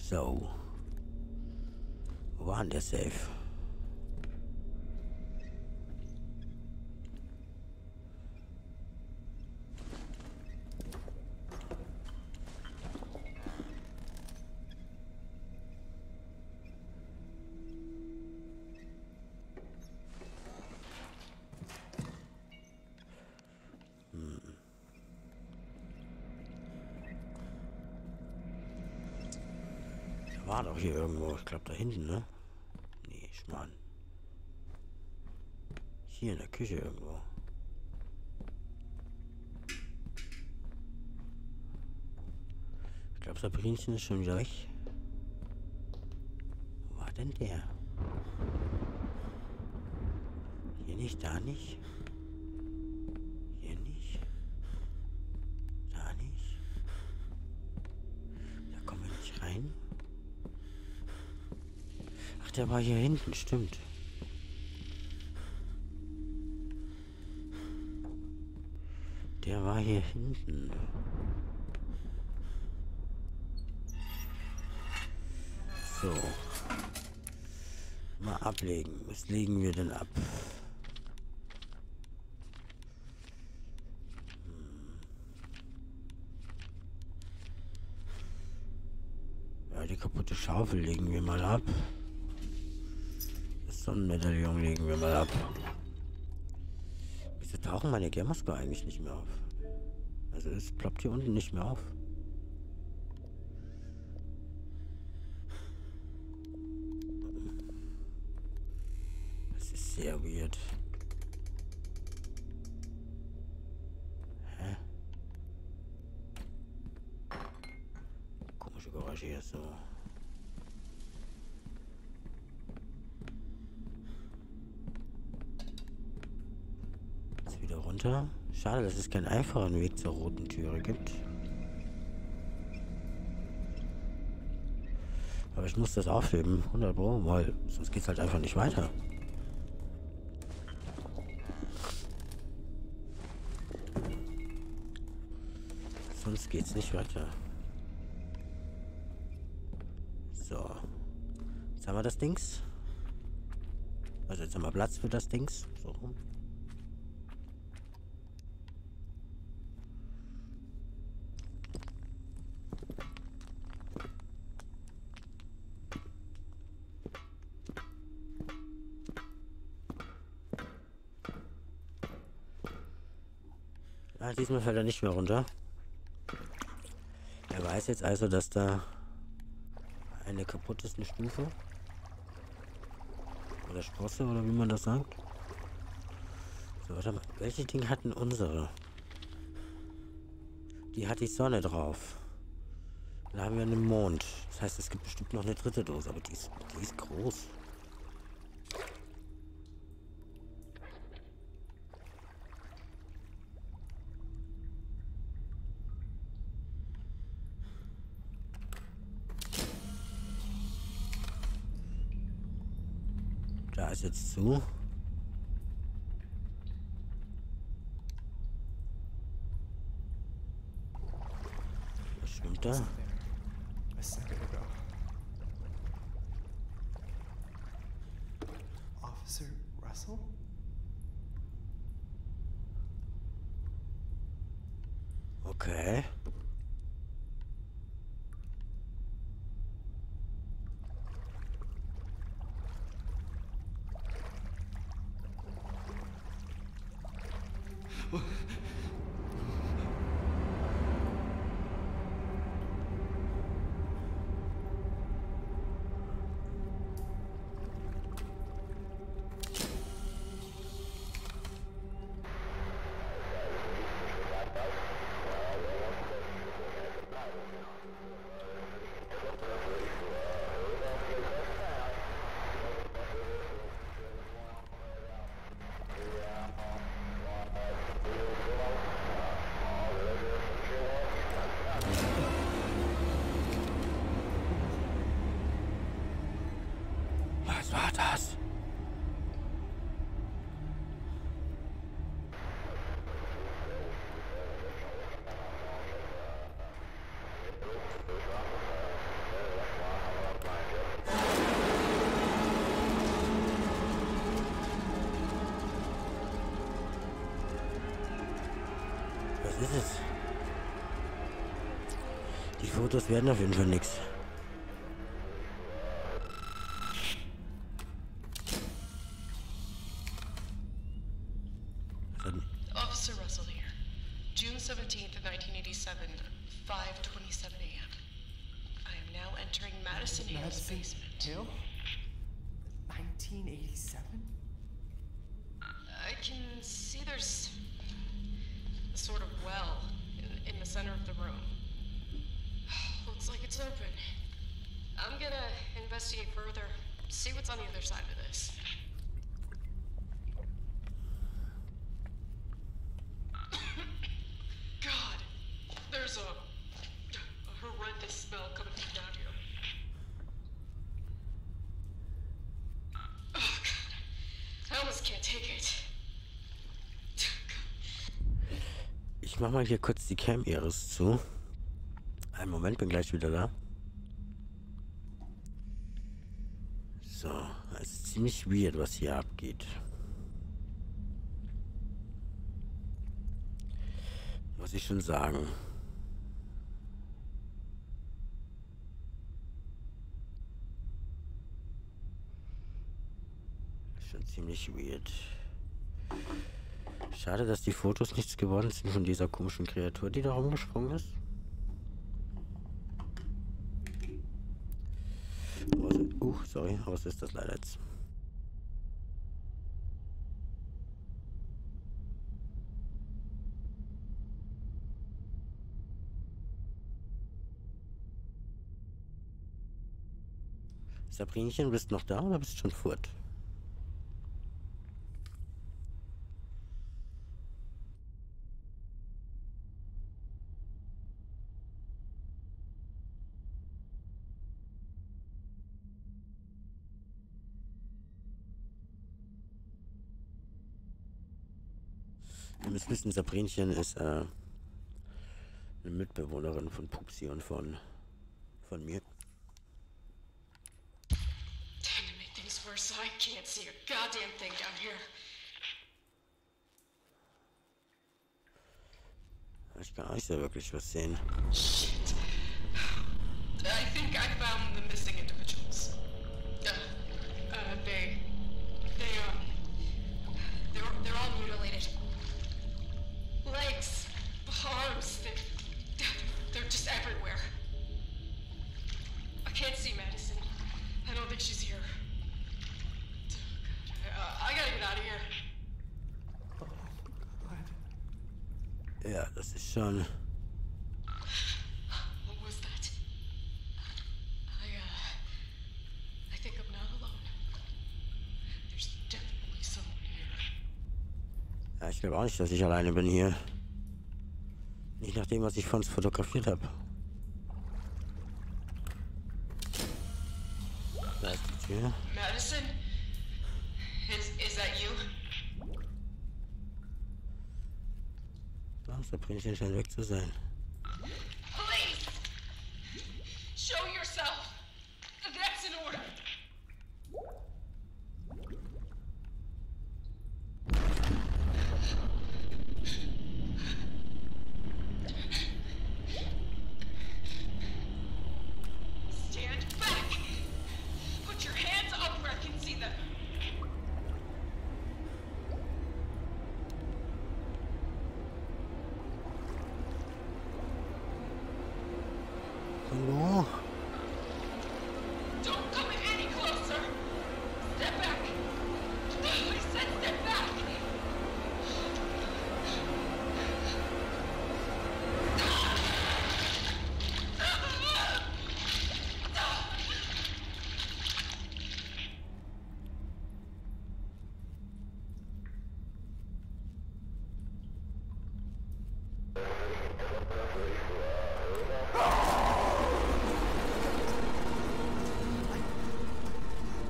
So. Wo war denn der Safe? Der war doch hier irgendwo. Ich glaube da hinten, ne? Nee, Schmarrn. Hier in der Küche irgendwo. Ich glaube, Sabrinchen ist schon wieder weg. Wo war denn der? Hier nicht, da nicht. Der war hier hinten, stimmt. der war hier hinten. So. Mal ablegen. Was legen wir denn ab? Hm. Ja, die kaputte Schaufel legen wir mal ab. Das Sonnenmedaillon legen wir mal ab. Wieso tauchen meine Gammascore eigentlich nicht mehr auf? Also es ploppt hier unten nicht mehr auf. Das ist sehr weird. Hä? Komische Geräusche hier so. Jetzt wieder runter. Schade, dass es keinen einfachen Weg zur roten Türe gibt. Aber ich muss das aufheben, 100 Pro, weil sonst geht's halt einfach nicht weiter. Sonst geht's nicht weiter. So. Jetzt haben wir das Dings. Also jetzt haben wir Platz für das Dings. So rum. Diesmal fällt er nicht mehr runter. Er weiß jetzt also, dass da eine kaputt ist, eine Stufe. Oder Sprosse, oder wie man das sagt. So, warte mal. Welche Ding hatten unsere? Die hat die Sonne drauf. Da haben wir einen Mond. Das heißt, es gibt bestimmt noch eine dritte Dose, aber die ist, die ist groß. Zu. Was schwimmt da? A second ago. Officer Russell? Okay. Was war das? Was ist es? Die Fotos werden auf jeden Fall nichts. Officer Russell here. June 17th, 1987, 5.27 a.m. I am now entering Madison Hill's Madison basement. Hill? 1987? I can see there's a sort of well in, in the center of the room. Looks like it's open. I'm gonna investigate further, see what's on the other side of this. God, there's a, a horrendous smell coming from down here. Oh God, I almost can't take it. Ich Ich mach mal hier kurz die Cam Iris zu. Einen Moment, bin gleich wieder da. So, es ist ziemlich weird, was hier abgeht. Muss ich schon sagen. Schon ziemlich weird. Schade, dass die Fotos nichts geworden sind von dieser komischen Kreatur, die da rumgesprungen ist. Uh, sorry, was ist das leider jetzt? Sabrinchen, bist du noch da oder bist du schon fort? Müsst wissen, Sabrinchen ist äh, eine Mitbewohnerin von Pupsi und von, von mir. Time to make things worse so I can't see a goddamn thing down here. Ich kann nicht so wirklich was sehen. Shit. I think I found the missing individuals. Arms, they, they're just everywhere. I can't see Madison. I don't think she's here. Uh, I gotta get out of here. Ja, das ist schon. What was that? I, uh, I think I'm not alone. There's definitely someone here. Ja, ich glaube auch nicht, dass ich alleine bin hier. Nicht nach dem, was ich von uns fotografiert habe. Da ist die Tür. Madison? Is, is that you? Oh, Sabrinchen scheint weg zu sein. Please! Show yourself! That's in order! Stand back! Put your hands up where I can see them! Hallo? Don't come any closer! Step back! I said step back!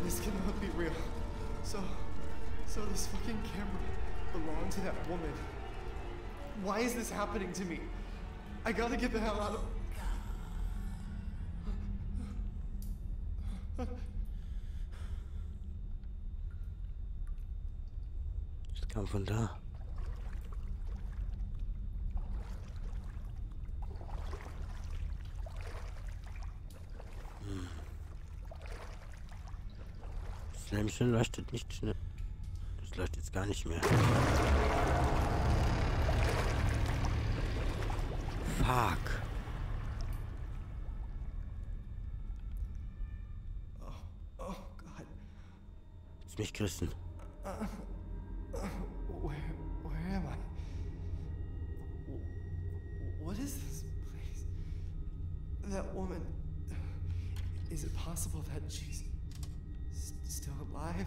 This cannot be real. So, so this fucking camera belonged to that woman. Why is this happening to me? I gotta get the hell out of. Das kam von da. Hm. Das Lämpchen leuchtet nicht schnell. Das leuchtet jetzt gar nicht mehr. Fuck. Oh God. Lass mich grüßen. Where, where am I? What is this place? That woman. Is it possible that she's s- still alive?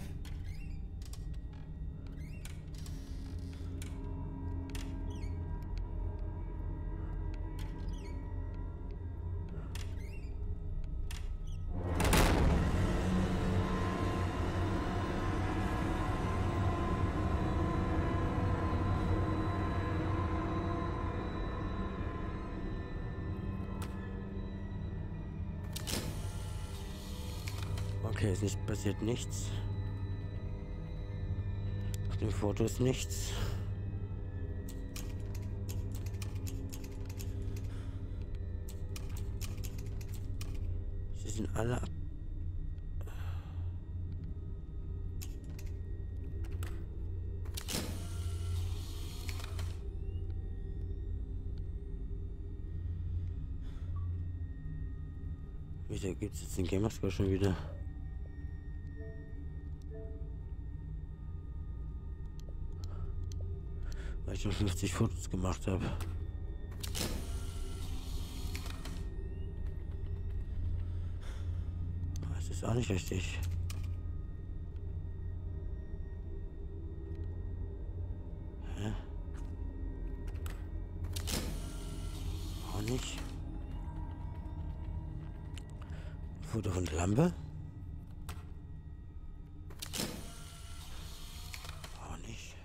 Okay, es ist passiert nichts. Auf dem Foto ist nichts. Sie sind alle ab. Wieso gibt es jetzt den Gamerscore schon wieder? Ich schon 50 Fotos gemacht habe. Das ist auch nicht richtig. Hä? Auch nicht. Foto von der Lampe. Auch nicht.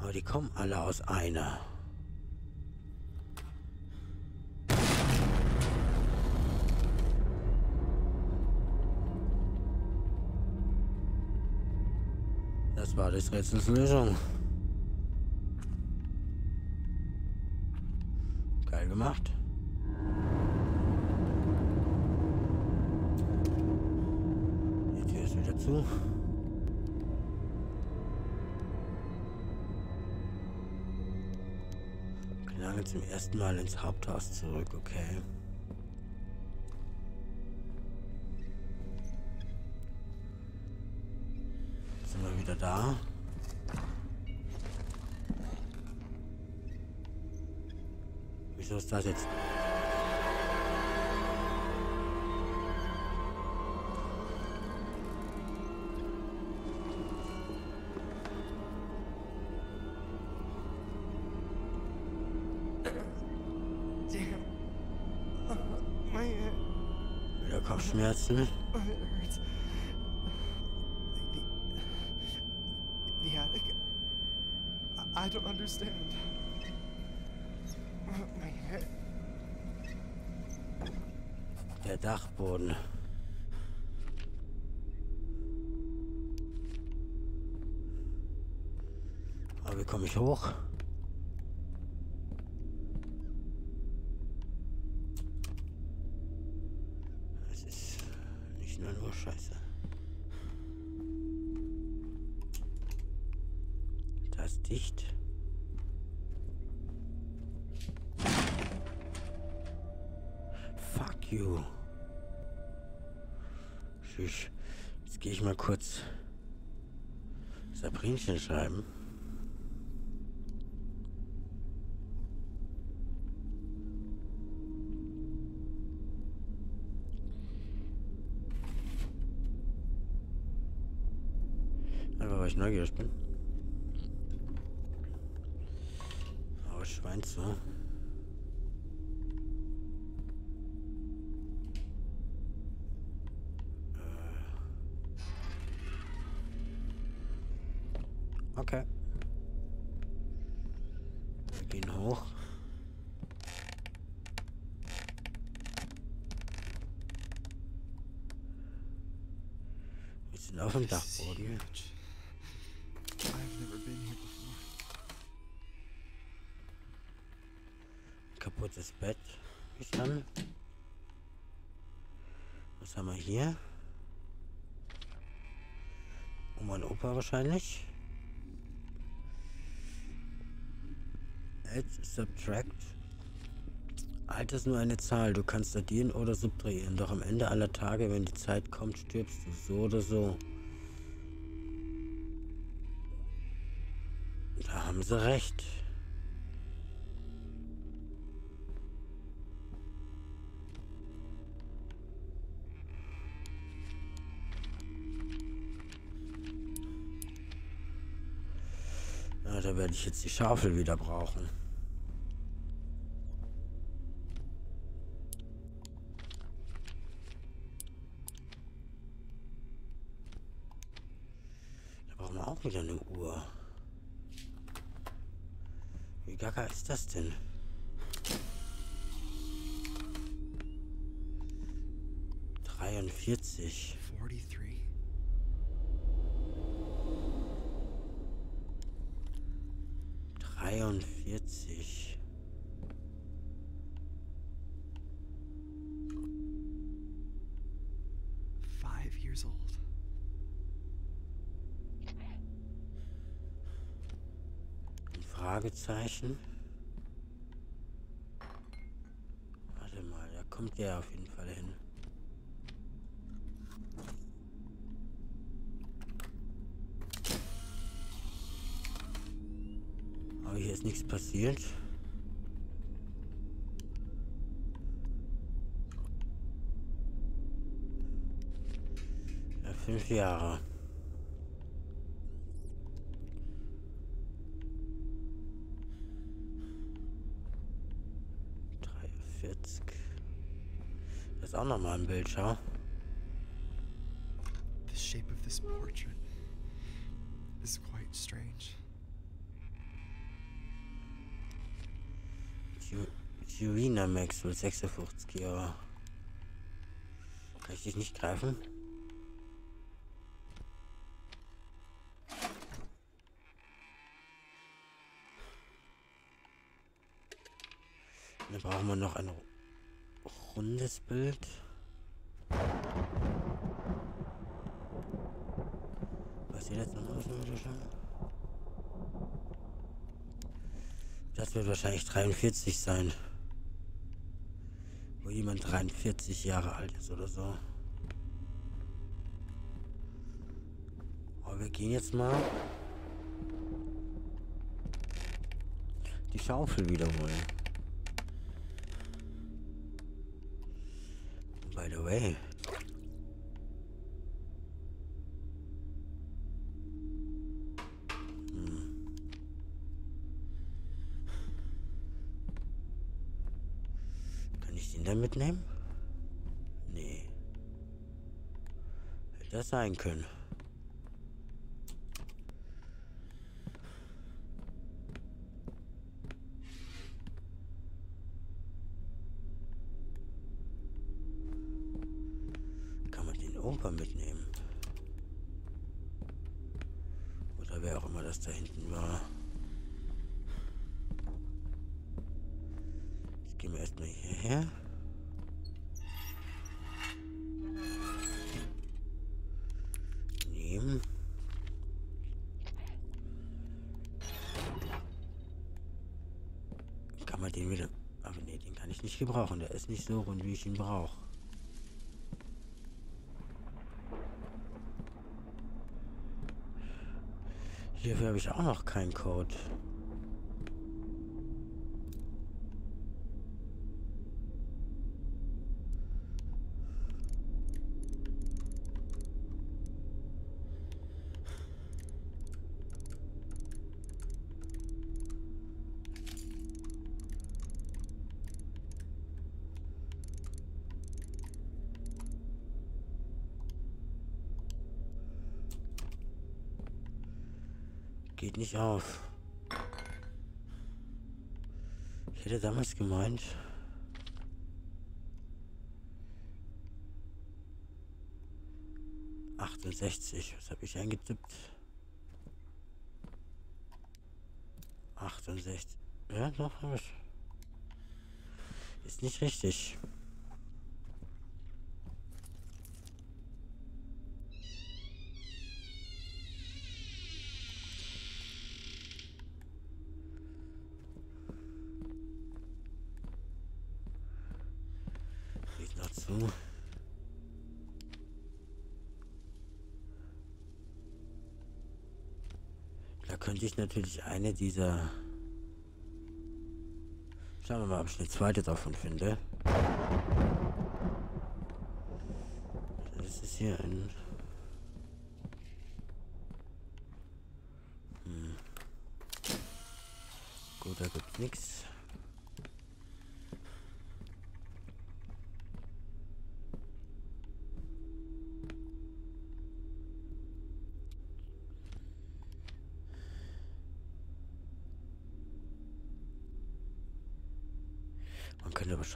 Aber die kommen alle aus einer. Das war das Rätsels Lösung. Gelange zum ersten Mal ins Haupthaus zurück, okay. Sind wir wieder da? Wieso ist das jetzt? The, the attic. I, don't understand. My head. Der Dachboden. Aber wie komme ich hoch? Sabrinchen schreiben. Einfach weil ich neugierig bin. Aber Schwein zu. Okay. Wir gehen hoch. Wir sind auf dem Dachboden. Kaputtes Bett. Ich an. Was haben wir hier? Oma und Opa wahrscheinlich. Add, subtract. Alter ist nur eine Zahl. Du kannst addieren oder subtrahieren. Doch am Ende aller Tage, wenn die Zeit kommt, stirbst du so oder so. Da haben sie recht. Ja, da werde ich jetzt die Schaufel wieder brauchen. auch wieder eine Uhr. Wie gaga ist das denn? Dreiundvierzig. 43. Dreiundvierzig. Fragezeichen. Warte mal, da kommt der auf jeden Fall hin. Aber hier ist nichts passiert. Fünf Jahre. Dreiundvierzig. Das ist auch nochmal ein Bild, schau. The shape of this portrait is quite strange. Jurina Maxwell, 56 Jahre. Kann ich dich nicht greifen? Dann brauchen wir noch ein rundes Bild. Was hier jetzt noch? Das wird wahrscheinlich 43 sein. Wo jemand 43 Jahre alt ist oder so. Aber wir gehen jetzt mal die Schaufel wiederholen. Way. Kann ich den da mitnehmen? Nee. Hätte das sein können. Kann man den Opa mitnehmen? Oder wer auch immer das da hinten war. Jetzt gehen wir erstmal hierher. Nehmen. Kann man den wieder... Aber nee, den gebrauchen. Der ist nicht so rund, wie ich ihn brauche. Hierfür habe ich auch noch keinen Code. Geht nicht auf. Ich hätte damals gemeint. Achtundsechzig. Was habe ich eingetippt? 68. Ja, doch, hab ich. Ist nicht richtig. Geht noch zu. Da könnte ich natürlich eine dieser. Schauen wir mal, ob ich eine zweite davon finde. Das ist hier ein. Hm. Gut, da gibt's nichts.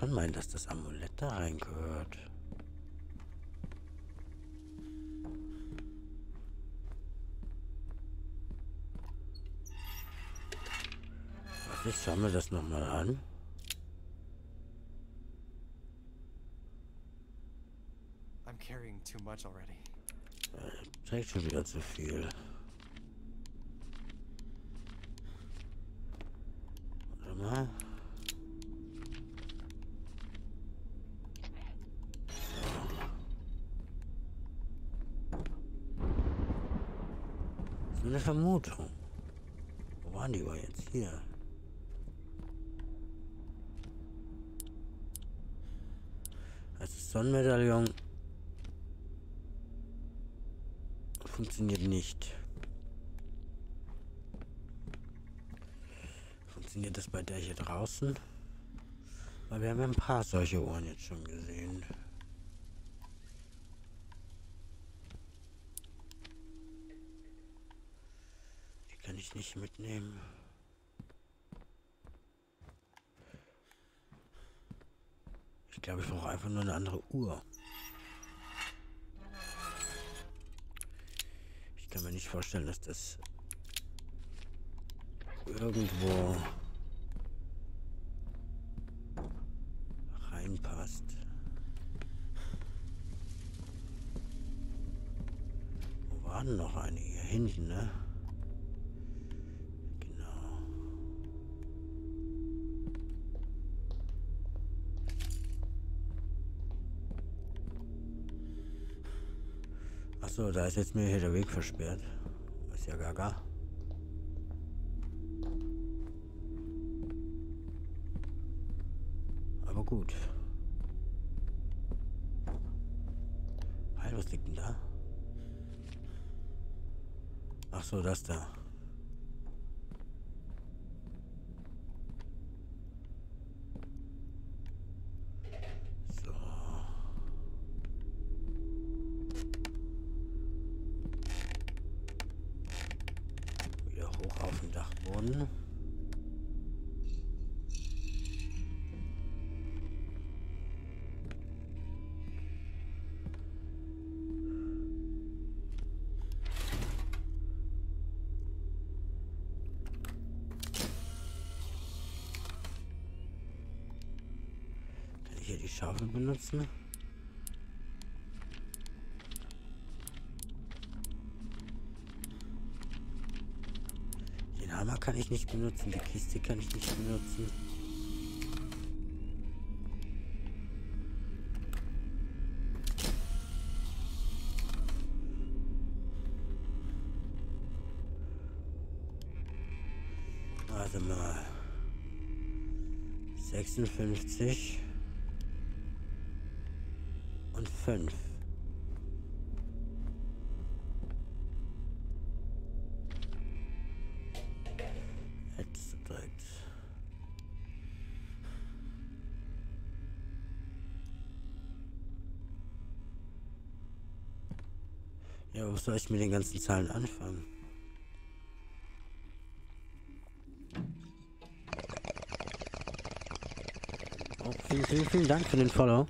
Schon meinen, dass das Amulett da reingehört. Was, ich mir das nochmal an. I'm carrying too much already. Äh, trägt schon wieder zu viel. Warte mal. Das ist nur eine Vermutung. Wo waren die aber jetzt? Hier. Das Sonnenmedaillon funktioniert nicht. Funktioniert das bei der hier draußen? Weil wir haben ein paar solche Ohren jetzt schon gesehen. Die kann ich nicht mitnehmen. Ich glaube, ich brauche einfach nur eine andere Uhr. Ich kann mir nicht vorstellen, dass das irgendwo reinpasst. Wo waren noch eine? Hier hinten, ne? Achso, da ist jetzt mir hier der Weg versperrt. Ist ja gaga. Aber gut. Heil, was liegt denn da? Ach so, das da. Hier die Schaufel benutzen? Den Hammer kann ich nicht benutzen, die Kiste kann ich nicht benutzen. Warte mal. 56 und 5. Jetzt direkt. Ja, wo soll ich mit den ganzen Zahlen anfangen? Oh, vielen, vielen, vielen Dank für den Follow.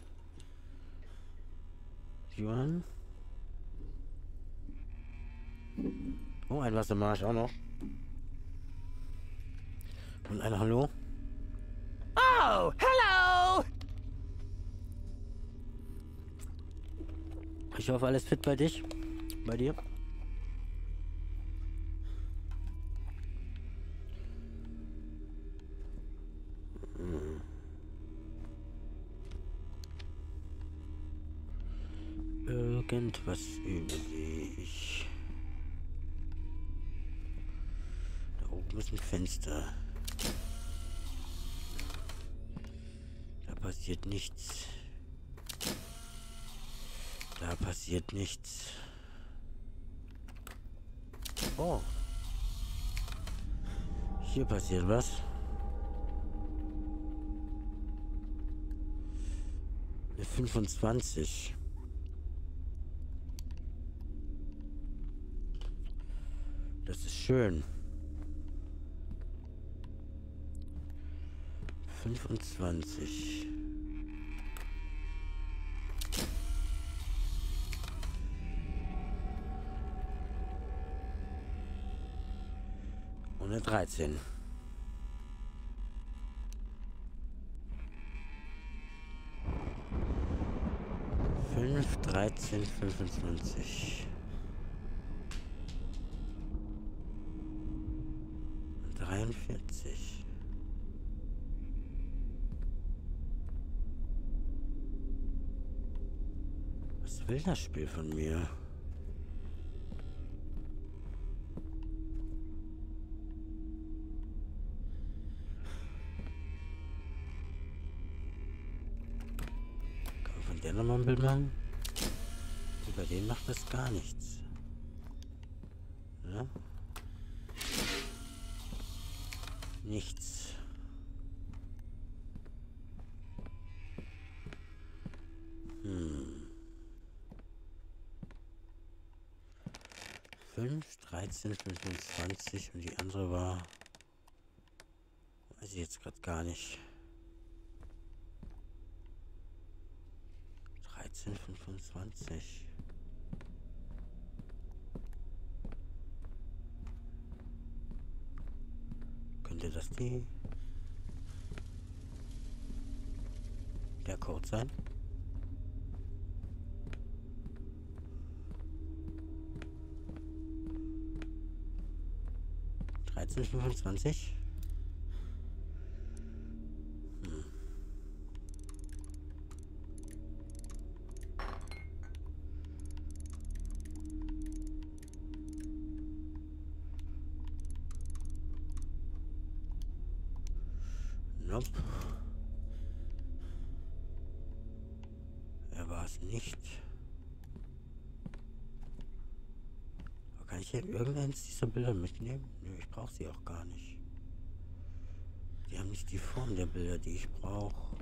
Ein Wassermarsch auch noch. Und ein Hallo. Oh, hello! Ich hoffe, alles fit bei dich. Bei dir. Irgendwas übersehe ich. Ist ein Fenster. Da passiert nichts. Da passiert nichts. Oh. Hier passiert was. Eine 25. Das ist schön. 25. Und 13. Fünf, dreizehn, fünfundzwanzig. Will das Spiel von mir? der nochmal ein Bild machen? Über den macht das gar nichts. Ja? Nichts. Hm. 5, 13, 25 und die andere war... Weiß ich jetzt gerade gar nicht. 1325. Könnte das die der Code sein? 2025. Bilder mitnehmen? Nö, ich brauche sie auch gar nicht. Die haben nicht die Form der Bilder, die ich brauche.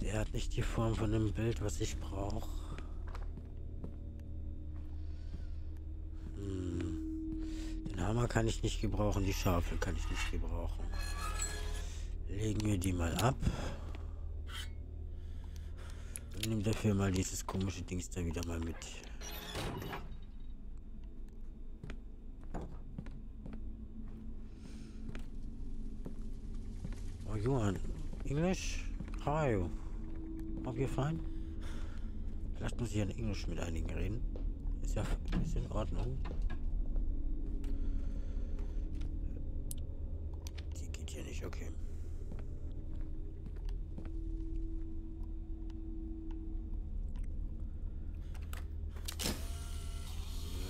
Der hat nicht die Form von dem Bild, was ich brauche. Hammer kann ich nicht gebrauchen, die Schaufel kann ich nicht gebrauchen. Legen wir die mal ab. Nehmen dafür mal dieses komische Dings da wieder mal mit. Oh, Johann. English? How are you? Hope you're fine? Vielleicht muss ich in Englisch mit einigen reden. Ist ja ist in Ordnung. nicht, okay.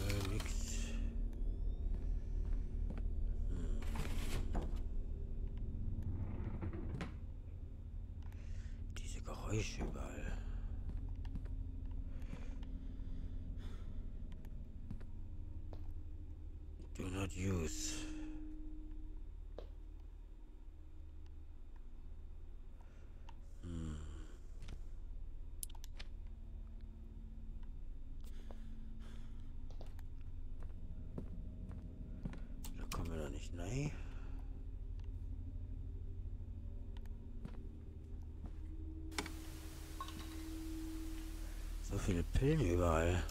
Nö, nix. Hm. Diese Geräusche überall. Do not use. Nein. So viele Pillen überall.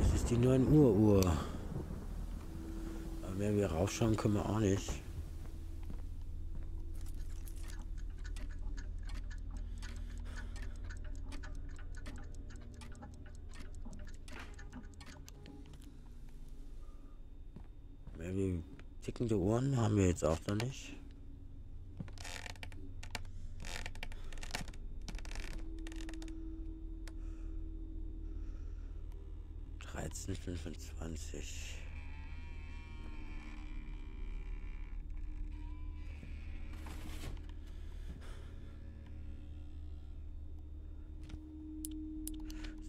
Das ist die 9 Uhr Uhr. Aber wenn wir raufschauen, können wir auch nicht. 10 haben wir jetzt auch noch nicht. Dreizehn fünfundzwanzig.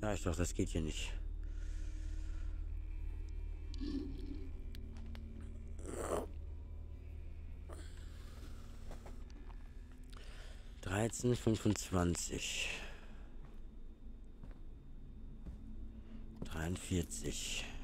Sag ich doch, das geht hier nicht. 1325. 43.